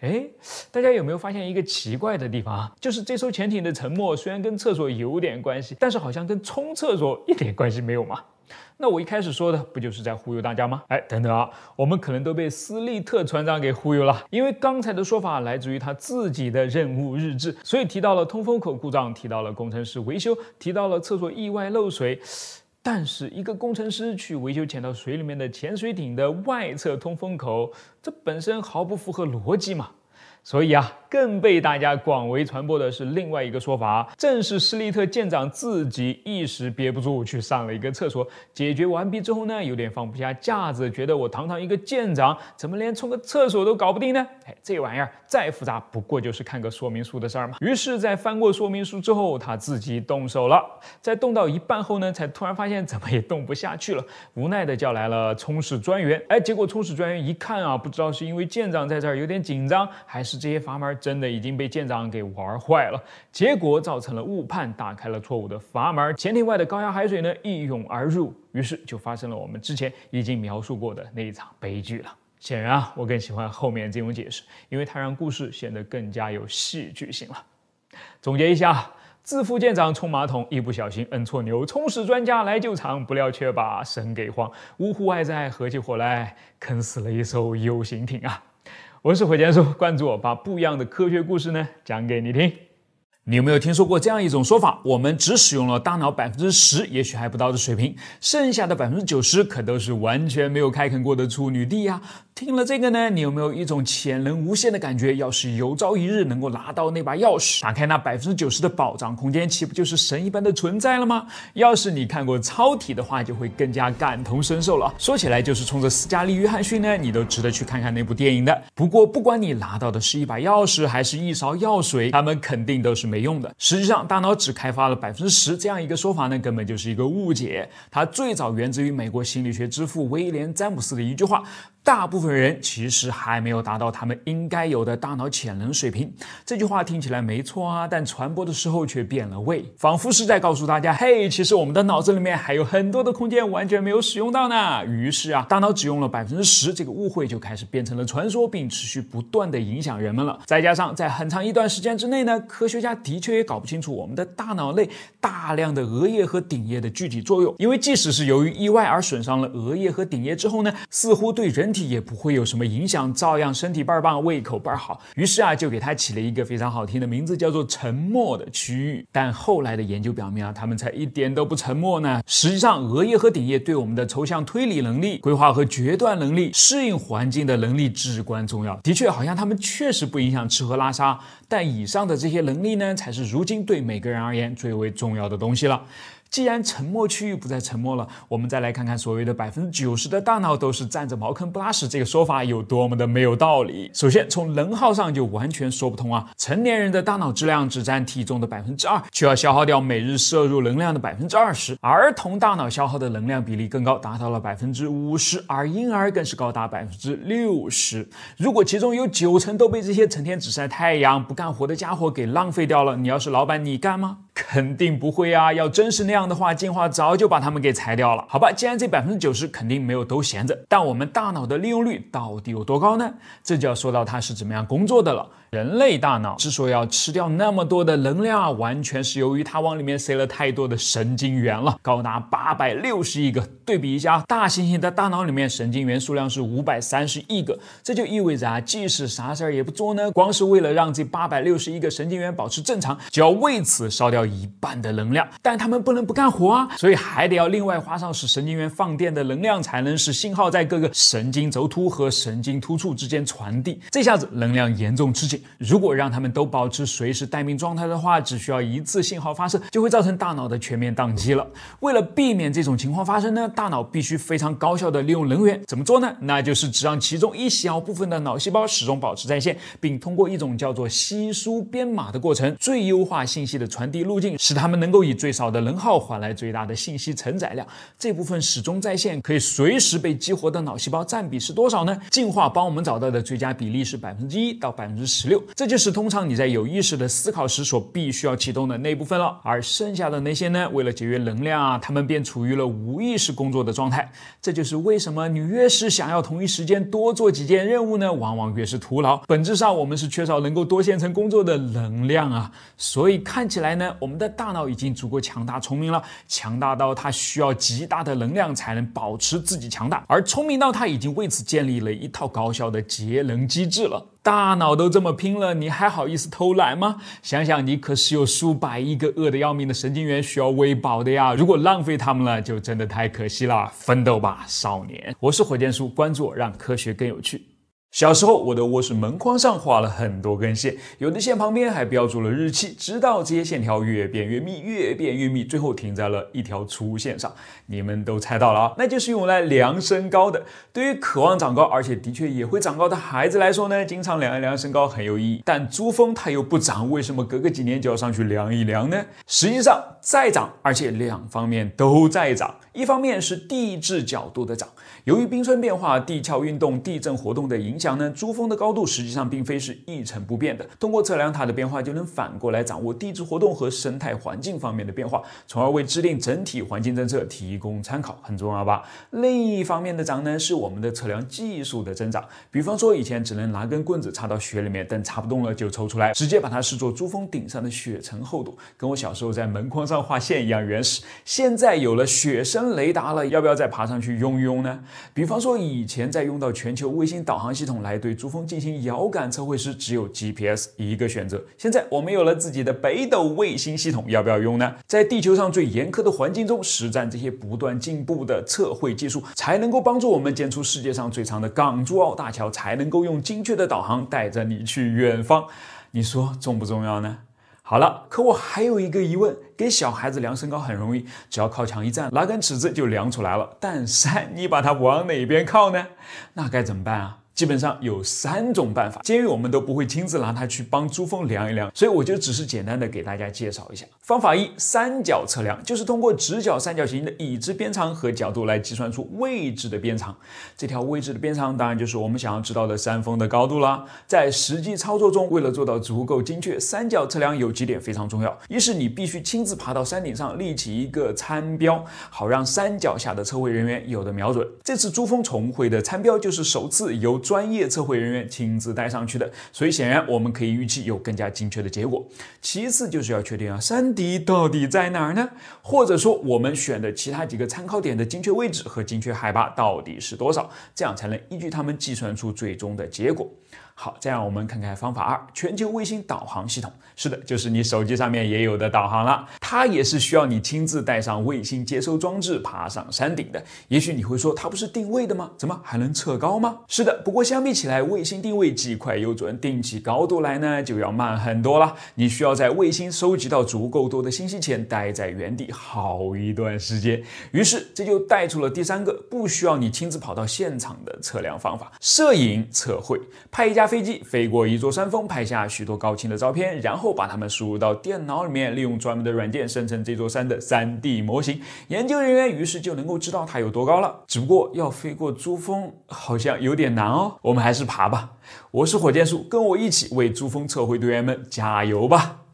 哎，大家有没有发现一个奇怪的地方啊？就是这艘潜艇的沉没虽然跟厕所有点关系，但是好像跟冲厕所一点关系没有嘛？那我一开始说的不就是在忽悠大家吗？哎，等等啊，我们可能都被斯利特船长给忽悠了，因为刚才的说法来自于他自己的任务日志，所以提到了通风口故障，提到了工程师维修，提到了厕所意外漏水，但是一个工程师去维修潜到水里面的潜水艇的外侧通风口，这本身毫不符合逻辑嘛。所以啊，更被大家广为传播的是另外一个说法，正是施利特舰长自己一时憋不住去上了一个厕所，解决完毕之后呢，有点放不下架子，觉得我堂堂一个舰长，怎么连冲个厕所都搞不定呢？哎，这玩意儿再复杂，不过就是看个说明书的事儿嘛。于是，在翻过说明书之后，他自己动手了，在动到一半后呢，才突然发现怎么也动不下去了，无奈的叫来了冲使专员。哎，结果冲使专员一看啊，不知道是因为舰长在这儿有点紧张，还是。这些阀门真的已经被舰长给玩坏了，结果造成了误判，打开了错误的阀门，潜艇外的高压海水呢一涌而入，于是就发生了我们之前已经描述过的那一场悲剧了。显然啊，我更喜欢后面这种解释，因为它让故事显得更加有戏剧性了。总结一下，自负舰长冲马桶，一不小心摁错钮，冲屎专家来救场，不料却把神给慌，五湖外在合起伙来，坑死了一艘 U 型艇啊！我是火箭叔，关注我，把不一样的科学故事呢讲给你听。你有没有听说过这样一种说法？我们只使用了大脑百分之十，也许还不到的水平，剩下的百分之九十可都是完全没有开垦过的处女地呀！听了这个呢，你有没有一种潜能无限的感觉？要是有朝一日能够拿到那把钥匙，打开那百分之九十的宝藏空间，岂不就是神一般的存在了吗？要是你看过超体的话，就会更加感同身受了。说起来，就是冲着斯嘉丽·约翰逊呢，你都值得去看看那部电影的。不过，不管你拿到的是一把钥匙，还是一勺药水，他们肯定都是没。用的。实际上，大脑只开发了百分之十这样一个说法呢，根本就是一个误解。它最早源自于美国心理学之父威廉·詹姆斯的一句话。大部分人其实还没有达到他们应该有的大脑潜能水平。这句话听起来没错啊，但传播的时候却变了味，仿佛是在告诉大家：嘿，其实我们的脑子里面还有很多的空间完全没有使用到呢。于是啊，大脑只用了百分之十，这个误会就开始变成了传说，并持续不断的影响人们了。再加上在很长一段时间之内呢，科学家的确也搞不清楚我们的大脑内大量的额叶和顶叶的具体作用，因为即使是由于意外而损伤了额叶和顶叶之后呢，似乎对人体。也不会有什么影响，照样身体倍儿棒，胃口倍儿好。于是啊，就给它起了一个非常好听的名字，叫做“沉默的区域”。但后来的研究表明啊，他们才一点都不沉默呢。实际上，额叶和顶叶对我们的抽象推理能力、规划和决断能力、适应环境的能力至关重要。的确，好像他们确实不影响吃喝拉撒，但以上的这些能力呢，才是如今对每个人而言最为重要的东西了。既然沉默区域不再沉默了，我们再来看看所谓的百分之九十的大脑都是占着茅坑不拉屎这个说法有多么的没有道理。首先，从能耗上就完全说不通啊！成年人的大脑质量只占体重的百分之二，却要消耗掉每日摄入能量的百分之二十；儿童大脑消耗的能量比例更高，达到了百分之五十，而婴儿更是高达百分之六十。如果其中有九成都被这些成天只晒太阳不干活的家伙给浪费掉了，你要是老板，你干吗？肯定不会啊！要真是那样的话，进化早就把他们给裁掉了。好吧，既然这百分之九十肯定没有都闲着，但我们大脑的利用率到底有多高呢？这就要说到它是怎么样工作的了。人类大脑之所以要吃掉那么多的能量，完全是由于它往里面塞了太多的神经元了，高达八百六十亿个。对比一下，大猩猩的大脑里面神经元数量是五百三十亿个，这就意味着啊，即使啥事儿也不做呢，光是为了让这八百六十亿个神经元保持正常，就要为此烧掉一半的能量。但他们不能不干活啊，所以还得要另外花上使神经元放电的能量，才能使信号在各个神经轴突和神经突触之间传递。这下子能量严重吃紧。如果让他们都保持随时待命状态的话，只需要一次信号发射，就会造成大脑的全面宕机了。为了避免这种情况发生呢，大脑必须非常高效的利用能源。怎么做呢？那就是只让其中一小部分的脑细胞始终保持在线，并通过一种叫做稀疏编码的过程，最优化信息的传递路径，使它们能够以最少的能耗换来最大的信息承载量。这部分始终在线，可以随时被激活的脑细胞占比是多少呢？进化帮我们找到的最佳比例是百分之一到百分之十六。这就是通常你在有意识的思考时所必须要启动的那部分了，而剩下的那些呢？为了节约能量啊，他们便处于了无意识工作的状态。这就是为什么你越是想要同一时间多做几件任务呢，往往越是徒劳。本质上，我们是缺少能够多线程工作的能量啊。所以看起来呢，我们的大脑已经足够强大聪明了，强大到它需要极大的能量才能保持自己强大，而聪明到它已经为此建立了一套高效的节能机制了。大脑都这么拼了，你还好意思偷懒吗？想想你可是有数百亿个饿得要命的神经元需要喂饱的呀！如果浪费它们了，就真的太可惜了。奋斗吧，少年！我是火箭叔，关注我，让科学更有趣。小时候，我的卧室门框上画了很多根线，有的线旁边还标注了日期。直到这些线条越变越密，越变越密，最后停在了一条粗线上。你们都猜到了啊，那就是用来量身高的。对于渴望长高，而且的确也会长高的孩子来说呢，经常量一量身高很有意义。但珠峰它又不长，为什么隔个几年就要上去量一量呢？实际上在长，而且两方面都在长。一方面是地质角度的涨，由于冰川变化、地壳运动、地震活动的影响呢，珠峰的高度实际上并非是一成不变的。通过测量它的变化，就能反过来掌握地质活动和生态环境方面的变化，从而为制定整体环境政策提供参考，很重要吧？另一方面的涨呢，是我们的测量技术的增长。比方说，以前只能拿根棍子插到雪里面，等插不动了就抽出来，直接把它视作珠峰顶上的雪层厚度，跟我小时候在门框上画线一样原始。现在有了雪深。雷达了，要不要再爬上去用一用呢？比方说，以前在用到全球卫星导航系统来对珠峰进行遥感测绘时，只有 GPS 一个选择。现在我们有了自己的北斗卫星系统，要不要用呢？在地球上最严苛的环境中实战这些不断进步的测绘技术，才能够帮助我们建出世界上最长的港珠澳大桥，才能够用精确的导航带着你去远方。你说重不重要呢？好了，可我还有一个疑问：给小孩子量身高很容易，只要靠墙一站，拿根尺子就量出来了。但山，你把它往哪边靠呢？那该怎么办啊？基本上有三种办法，鉴于我们都不会亲自拿它去帮珠峰量一量，所以我就只是简单的给大家介绍一下。方法一：三角测量，就是通过直角三角形的已知边长和角度来计算出未知的边长。这条未知的边长当然就是我们想要知道的山峰的高度啦。在实际操作中，为了做到足够精确，三角测量有几点非常重要：一是你必须亲自爬到山顶上立起一个参标，好让山脚下的测绘人员有的瞄准。这次珠峰重绘的参标就是首次由专业测绘人员亲自带上去的，所以显然我们可以预期有更加精确的结果。其次就是要确定啊，山底到底在哪儿呢？或者说我们选的其他几个参考点的精确位置和精确海拔到底是多少？这样才能依据它们计算出最终的结果。好，再让我们看看方法二：全球卫星导航系统。是的，就是你手机上面也有的导航了。它也是需要你亲自带上卫星接收装置爬上山顶的。也许你会说，它不是定位的吗？怎么还能测高吗？是的，不过相比起来，卫星定位既快又准，定起高度来呢就要慢很多了。你需要在卫星收集到足够多的信息前待在原地好一段时间。于是这就带出了第三个不需要你亲自跑到现场的测量方法——摄影测绘。派一飞机飞过一座山峰，拍下许多高清的照片，然后把它们输入到电脑里面，利用专门的软件生成这座山的 3D 模型。研究人员于是就能够知道它有多高了。只不过要飞过珠峰好像有点难哦，我们还是爬吧。我是火箭叔，跟我一起为珠峰测绘队员们加油吧！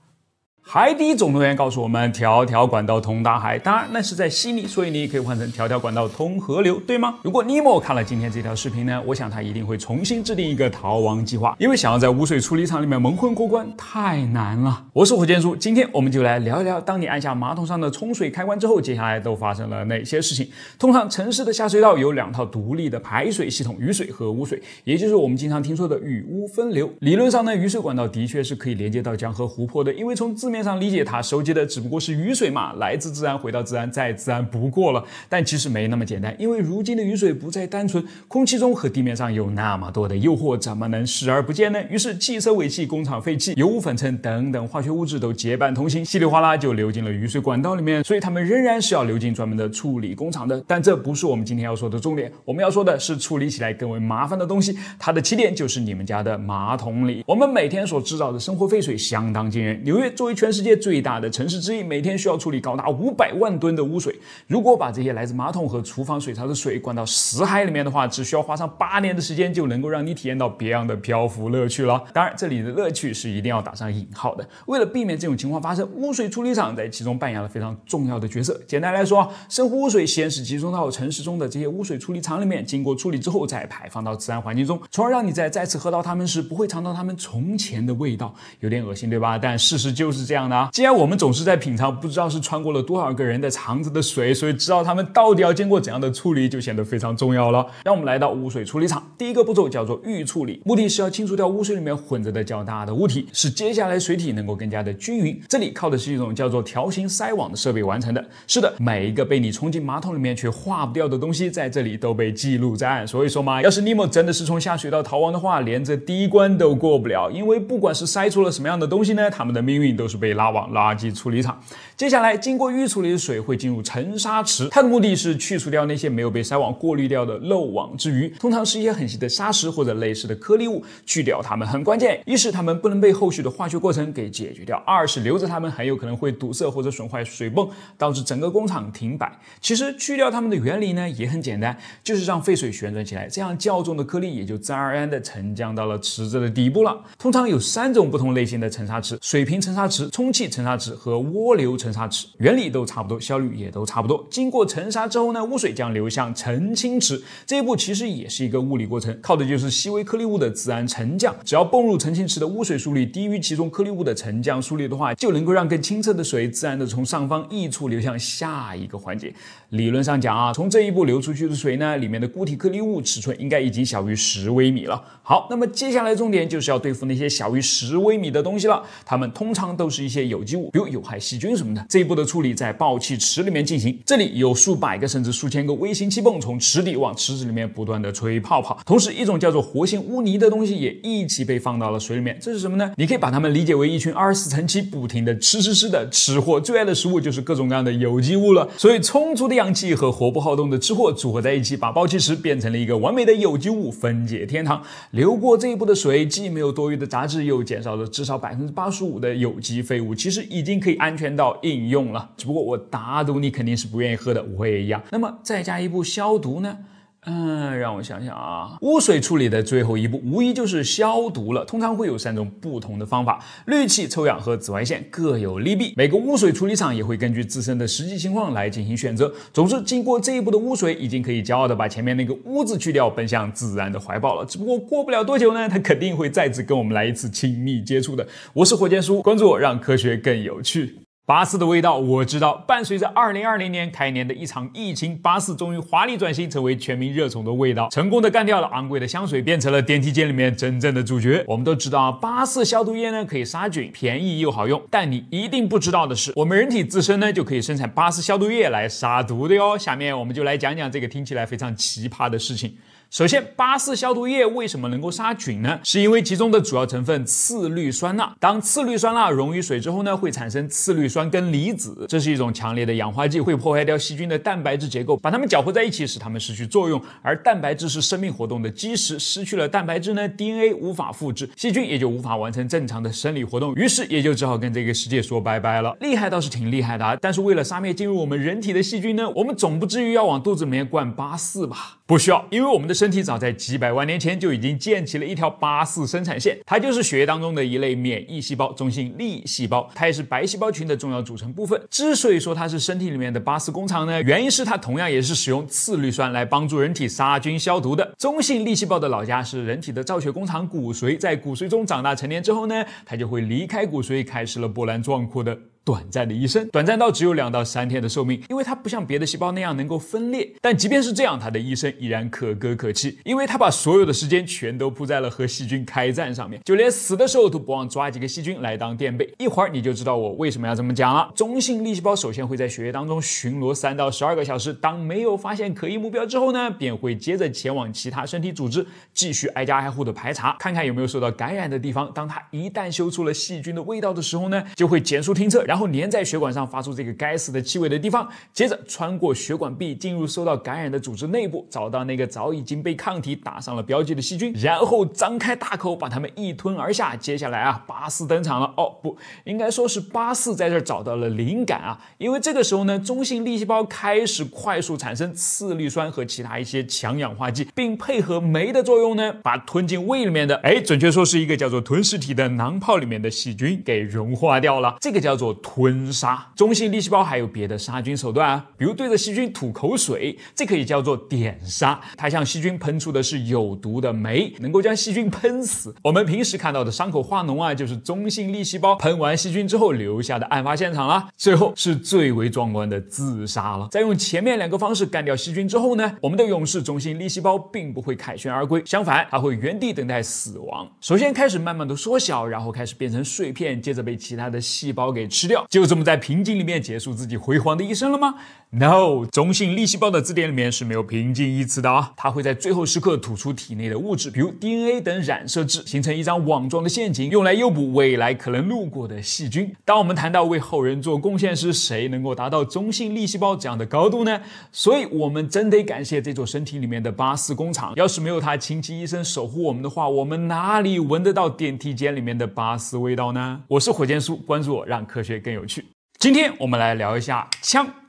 海底总动员告诉我们，条条管道通大海。当然，那是在悉尼，所以你也可以换成条条管道通河流，对吗？如果尼莫看了今天这条视频呢，我想他一定会重新制定一个逃亡计划，因为想要在污水处理厂里面蒙混过关太难了。我是火箭叔，今天我们就来聊一聊，当你按下马桶上的冲水开关之后，接下来都发生了哪些事情？通常城市的下水道有两套独立的排水系统，雨水和污水，也就是我们经常听说的雨污分流。理论上呢，雨水管道的确是可以连接到江河湖泊的，因为从字面上理解，它收集的只不过是雨水嘛，来自自然，回到自然，再自然不过了。但其实没那么简单，因为如今的雨水不再单纯，空气中和地面上有那么多的诱惑，怎么能视而不见呢？于是汽车尾气、工厂废气、油污粉尘等等化学物质都结伴同行，稀里哗啦就流进了雨水管道里面。所以它们仍然是要流进专门的处理工厂的。但这不是我们今天要说的重点，我们要说的是处理起来更为麻烦的东西。它的起点就是你们家的马桶里。我们每天所制造的生活废水相当惊人。纽约作为全全世界最大的城市之一，每天需要处理高达五百万吨的污水。如果把这些来自马桶和厨房水槽的水灌到死海里面的话，只需要花上八年的时间，就能够让你体验到别样的漂浮乐趣了。当然，这里的乐趣是一定要打上引号的。为了避免这种情况发生，污水处理厂在其中扮演了非常重要的角色。简单来说，生活污水先是集中到城市中的这些污水处理厂里面，经过处理之后再排放到自然环境中，从而让你在再次喝到它们时不会尝到它们从前的味道。有点恶心，对吧？但事实就是这样这样的啊。既然我们总是在品尝不知道是穿过了多少个人的肠子的水，所以知道他们到底要经过怎样的处理就显得非常重要了。让我们来到污水处理厂，第一个步骤叫做预处理，目的是要清除掉污水里面混着的较大的物体，使接下来水体能够更加的均匀。这里靠的是一种叫做条形筛网的设备完成的。是的，每一个被你冲进马桶里面却化不掉的东西，在这里都被记录在案。所以说嘛，要是尼莫真的是从下水道逃亡的话，连这第一关都过不了，因为不管是筛出了什么样的东西呢，他们的命运都是被拉往垃圾处理厂。接下来，经过预处理的水会进入沉沙池，它的目的是去除掉那些没有被筛网过滤掉的漏网之鱼，通常是一些很细的沙石或者类似的颗粒物，去掉它们很关键。一是它们不能被后续的化学过程给解决掉，二是留着它们很有可能会堵塞或者损坏水泵，导致整个工厂停摆。其实去掉它们的原理呢也很简单，就是让废水旋转起来，这样较重的颗粒也就自然而然的沉降到了池子的底部了。通常有三种不同类型的沉沙池：水平沉沙池、充气沉沙池和涡流沉沙池，原理都差不多，效率也都差不多。经过沉沙之后呢，污水将流向澄清池，这一步其实也是一个物理过程，靠的就是细微颗粒物的自然沉降。只要泵入澄清池的污水速率低于其中颗粒物的沉降速率的话，就能够让更清澈的水自然的从上方溢出流向下一个环节。理论上讲啊，从这一步流出去的水呢，里面的固体颗粒物尺寸应该已经小于十微米了。好，那么接下来重点就是要对付那些小于十微米的东西了，它们通常都是一些有机物，比如有害细菌什么的。这一步的处理在爆气池里面进行，这里有数百个甚至数千个微型气泵从池底往池子里面不断的吹泡泡，同时一种叫做活性污泥的东西也一起被放到了水里面。这是什么呢？你可以把它们理解为一群二十四层七不停的吃吃吃的吃货，最爱的食物就是各种各样的有机物了。所以充足的氧氧气和活泼好动的吃货组合在一起，把暴气池变成了一个完美的有机物分解天堂。流过这一步的水，既没有多余的杂质，又减少了至少百分之八十五的有机废物，其实已经可以安全到应用了。只不过我打赌你肯定是不愿意喝的，我也一样。那么再加一步消毒呢？嗯，让我想想啊，污水处理的最后一步，无疑就是消毒了。通常会有三种不同的方法，氯气、臭氧和紫外线各有利弊。每个污水处理厂也会根据自身的实际情况来进行选择。总之，经过这一步的污水，已经可以骄傲的把前面那个污字去掉，奔向自然的怀抱了。只不过过不了多久呢，它肯定会再次跟我们来一次亲密接触的。我是火箭叔，关注我，让科学更有趣。巴斯的味道我知道，伴随着二零二零年开年的一场疫情，巴斯终于华丽转型，成为全民热宠的味道，成功的干掉了昂贵的香水，变成了电梯间里面真正的主角。我们都知道，巴斯消毒液呢可以杀菌，便宜又好用。但你一定不知道的是，我们人体自身呢就可以生产巴斯消毒液来杀毒的哟。下面我们就来讲讲这个听起来非常奇葩的事情。首先，八四消毒液为什么能够杀菌呢？是因为其中的主要成分次氯酸钠。当次氯酸钠溶于水之后呢，会产生次氯酸根离子，这是一种强烈的氧化剂，会破坏掉细菌的蛋白质结构，把它们搅和在一起，使它们失去作用。而蛋白质是生命活动的基石，失去了蛋白质呢，DNA 无法复制，细菌也就无法完成正常的生理活动，于是也就只好跟这个世界说拜拜了。厉害倒是挺厉害的，啊但是为了杀灭进入我们人体的细菌呢，我们总不至于要往肚子里面灌八四吧？不需要，因为我们的身体早在几百万年前就已经建起了一条八四生产线，它就是血液当中的一类免疫细胞——中性粒细胞，它也是白细胞群的重要组成部分。之所以说它是身体里面的八四工厂呢，原因是它同样也是使用次氯酸来帮助人体杀菌消毒的。中性粒细胞的老家是人体的造血工厂骨髓，在骨髓中长大成年之后呢，它就会离开骨髓，开始了波澜壮阔的。短暂的一生，短暂到只有两到三天的寿命，因为它不像别的细胞那样能够分裂。但即便是这样，它的一生依然可歌可泣，因为它把所有的时间全都扑在了和细菌开战上面，就连死的时候都不忘抓几个细菌来当垫背。一会儿你就知道我为什么要这么讲了。中性粒细胞首先会在血液当中巡逻三到十二个小时，当没有发现可疑目标之后呢，便会接着前往其他身体组织，继续挨家挨户的排查，看看有没有受到感染的地方。当它一旦嗅出了细菌的味道的时候呢，就会减速停车。然后粘在血管上发出这个该死的气味的地方，接着穿过血管壁进入受到感染的组织内部，找到那个早已经被抗体打上了标记的细菌，然后张开大口把它们一吞而下。接下来啊，巴斯登场了。哦，不应该说是巴斯在这儿找到了灵感啊，因为这个时候呢，中性粒细胞开始快速产生次氯酸和其他一些强氧化剂，并配合酶的作用呢，把吞进胃里面的，哎，准确说是一个叫做吞噬体的囊泡里面的细菌给融化掉了。这个叫做吞杀。中性粒细胞还有别的杀菌手段啊，比如对着细菌吐口水，这可以叫做点杀。它向细菌喷出的是有毒的酶，能够将细菌喷死。我们平时看到的伤口化脓啊，就是中性粒细胞喷完细菌之后留下的案发现场了。最后是最为壮观的自杀了。在用前面两个方式干掉细菌之后呢，我们的勇士中性粒细胞并不会凯旋而归，相反，它会原地等待死亡。首先开始慢慢的缩小，然后开始变成碎片，接着被其他的细胞给吃掉。就这么在平。静里面结束自己辉煌的一生了吗？No，中性粒细胞的字典里面是没有平静一词的啊，它会在最后时刻吐出体内的物质，比如 DNA 等染色质，形成一张网状的陷阱，用来诱捕未来可能路过的细菌。当我们谈到为后人做贡献时，谁能够达到中性粒细胞这样的高度呢？所以，我们真得感谢这座身体里面的巴斯工厂。要是没有他倾其一生守护我们的话，我们哪里闻得到电梯间里面的巴斯味道呢？我是火箭叔，关注我，让科学更有趣。今天我们来聊一下枪。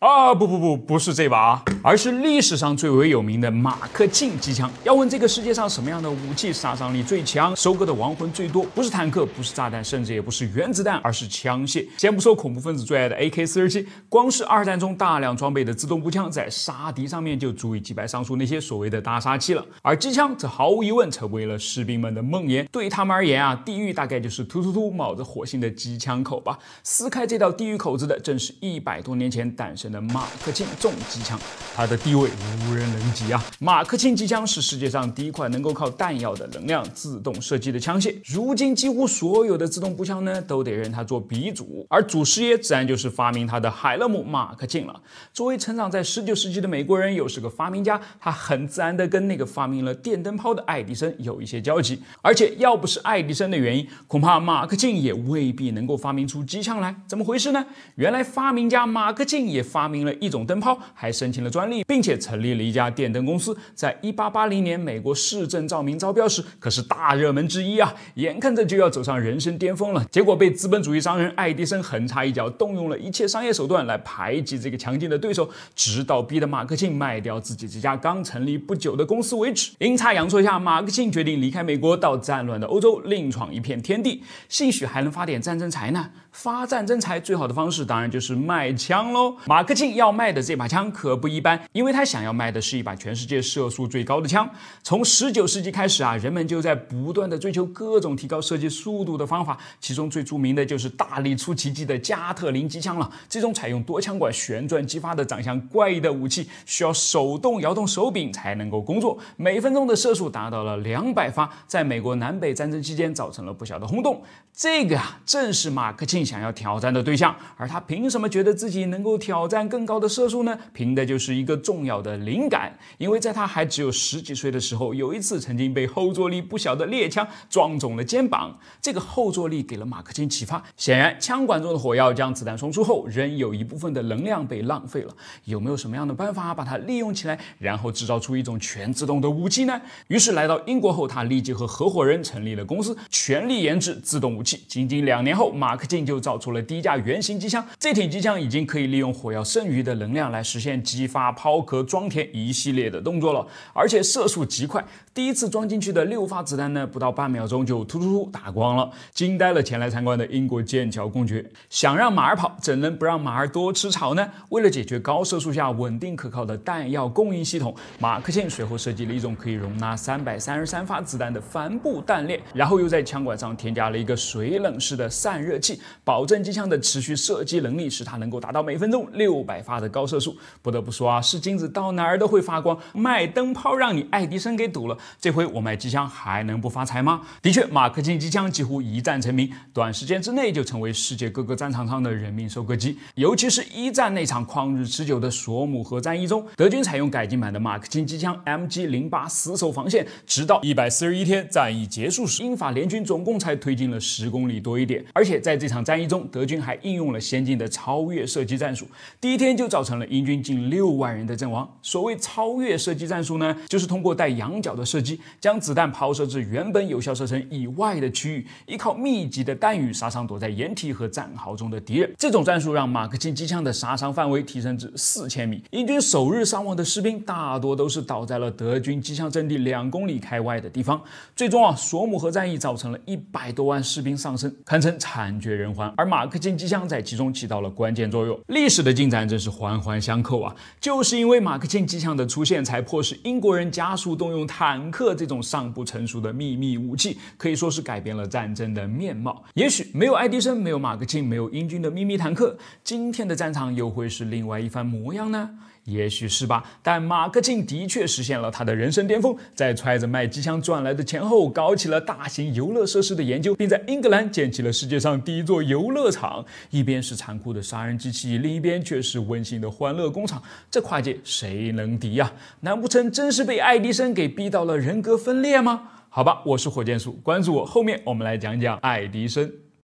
啊，不不不，不是这把，而是历史上最为有名的马克沁机枪。要问这个世界上什么样的武器杀伤力最强，收割的亡魂最多，不是坦克，不是炸弹，甚至也不是原子弹，而是枪械。先不说恐怖分子最爱的 AK 四十七，光是二战中大量装备的自动步枪，在杀敌上面就足以击败上述那些所谓的大杀器了。而机枪则毫无疑问成为了士兵们的梦魇。对于他们而言啊，地狱大概就是突突突冒着火星的机枪口吧。撕开这道地狱口子的，正是一百多年前诞生。的马克沁重机枪，它的地位无人能及啊！马克沁机枪是世界上第一款能够靠弹药的能量自动射击的枪械。如今几乎所有的自动步枪呢，都得认它做鼻祖，而祖师爷自然就是发明它的海勒姆·马克沁了。作为成长在十九世纪的美国人，又是个发明家，他很自然的跟那个发明了电灯泡的爱迪生有一些交集。而且要不是爱迪生的原因，恐怕马克沁也未必能够发明出机枪来。怎么回事呢？原来发明家马克沁也发。发明了一种灯泡，还申请了专利，并且成立了一家电灯公司。在一八八零年，美国市政照明招标时，可是大热门之一啊！眼看着就要走上人生巅峰了，结果被资本主义商人爱迪生横插一脚，动用了一切商业手段来排挤这个强劲的对手，直到逼得马克沁卖掉自己这家刚成立不久的公司为止。阴差阳错下，马克沁决定离开美国，到战乱的欧洲另闯一片天地，兴许还能发点战争财呢。发战争财最好的方式，当然就是卖枪喽。马克克沁要卖的这把枪可不一般，因为他想要卖的是一把全世界射速最高的枪。从十九世纪开始啊，人们就在不断的追求各种提高射击速度的方法，其中最著名的就是大力出奇迹的加特林机枪了。这种采用多枪管旋转激发的长相怪异的武器，需要手动摇动手柄才能够工作，每分钟的射速达到了两百发，在美国南北战争期间造成了不小的轰动。这个啊，正是马克沁。想要挑战的对象，而他凭什么觉得自己能够挑战但更高的射速呢？凭的就是一个重要的灵感。因为在他还只有十几岁的时候，有一次曾经被后坐力不小的猎枪撞中了肩膀，这个后坐力给了马克沁启发。显然，枪管中的火药将子弹送出后，仍有一部分的能量被浪费了。有没有什么样的办法把它利用起来，然后制造出一种全自动的武器呢？于是来到英国后，他立即和合伙人成立了公司，全力研制自动武器。仅仅两年后，马克沁就造出了第一架原型机枪，这挺机枪已经可以利用火药剩余的能量来实现激发、抛壳、装填一系列的动作了，而且射速极快。第一次装进去的六发子弹呢，不到半秒钟就突突突打光了，惊呆了前来参观的英国剑桥公爵。想让马儿跑，怎能不让马儿多吃草呢？为了解决高射速下稳定可靠的弹药供应系统，马克沁随后设计了一种可以容纳三百三十三发子弹的帆布弹链，然后又在枪管上添加了一个水冷式的散热器。保证机枪的持续射击能力，使它能够达到每分钟六百发的高射速。不得不说啊，是金子到哪儿都会发光。卖灯泡让你爱迪生给堵了，这回我卖机枪还能不发财吗？的确，马克沁机枪几乎一战成名，短时间之内就成为世界各个战场上的人民收割机。尤其是一战那场旷日持久的索姆河战役中，德军采用改进版的马克沁机枪 MG 零八死守防线，直到一百四十一天战役结束时，英法联军总共才推进了十公里多一点。而且在这场战战役中，德军还应用了先进的超越射击战术，第第一天就造成了英军近六万人的阵亡。所谓超越射击战术呢，就是通过带仰角的射击，将子弹抛射至原本有效射程以外的区域，依靠密集的弹雨杀伤躲在掩体和战壕中的敌人。这种战术让马克沁机枪的杀伤范围提升至四千米。英军首日伤亡的士兵大多都是倒在了德军机枪阵地两公里开外的地方。最终啊，索姆河战役造成了一百多万士兵丧生，堪称惨绝人寰。而马克沁机枪在其中起到了关键作用。历史的进展战争是环环相扣啊！就是因为马克沁机枪的出现，才迫使英国人加速动用坦克这种尚不成熟的秘密武器，可以说是改变了战争的面貌。也许没有爱迪生，没有马克沁，没有英军的秘密坦克，今天的战场又会是另外一番模样呢？也许是吧，但马克沁的确实现了他的人生巅峰，在揣着卖机枪赚来的钱后，搞起了大型游乐设施的研究，并在英格兰建起了世界上第一座游乐场。一边是残酷的杀人机器，另一边却是温馨的欢乐工厂，这跨界谁能敌呀？难不成真是被爱迪生给逼到了人格分裂吗？好吧，我是火箭叔，关注我，后面我们来讲讲爱迪生。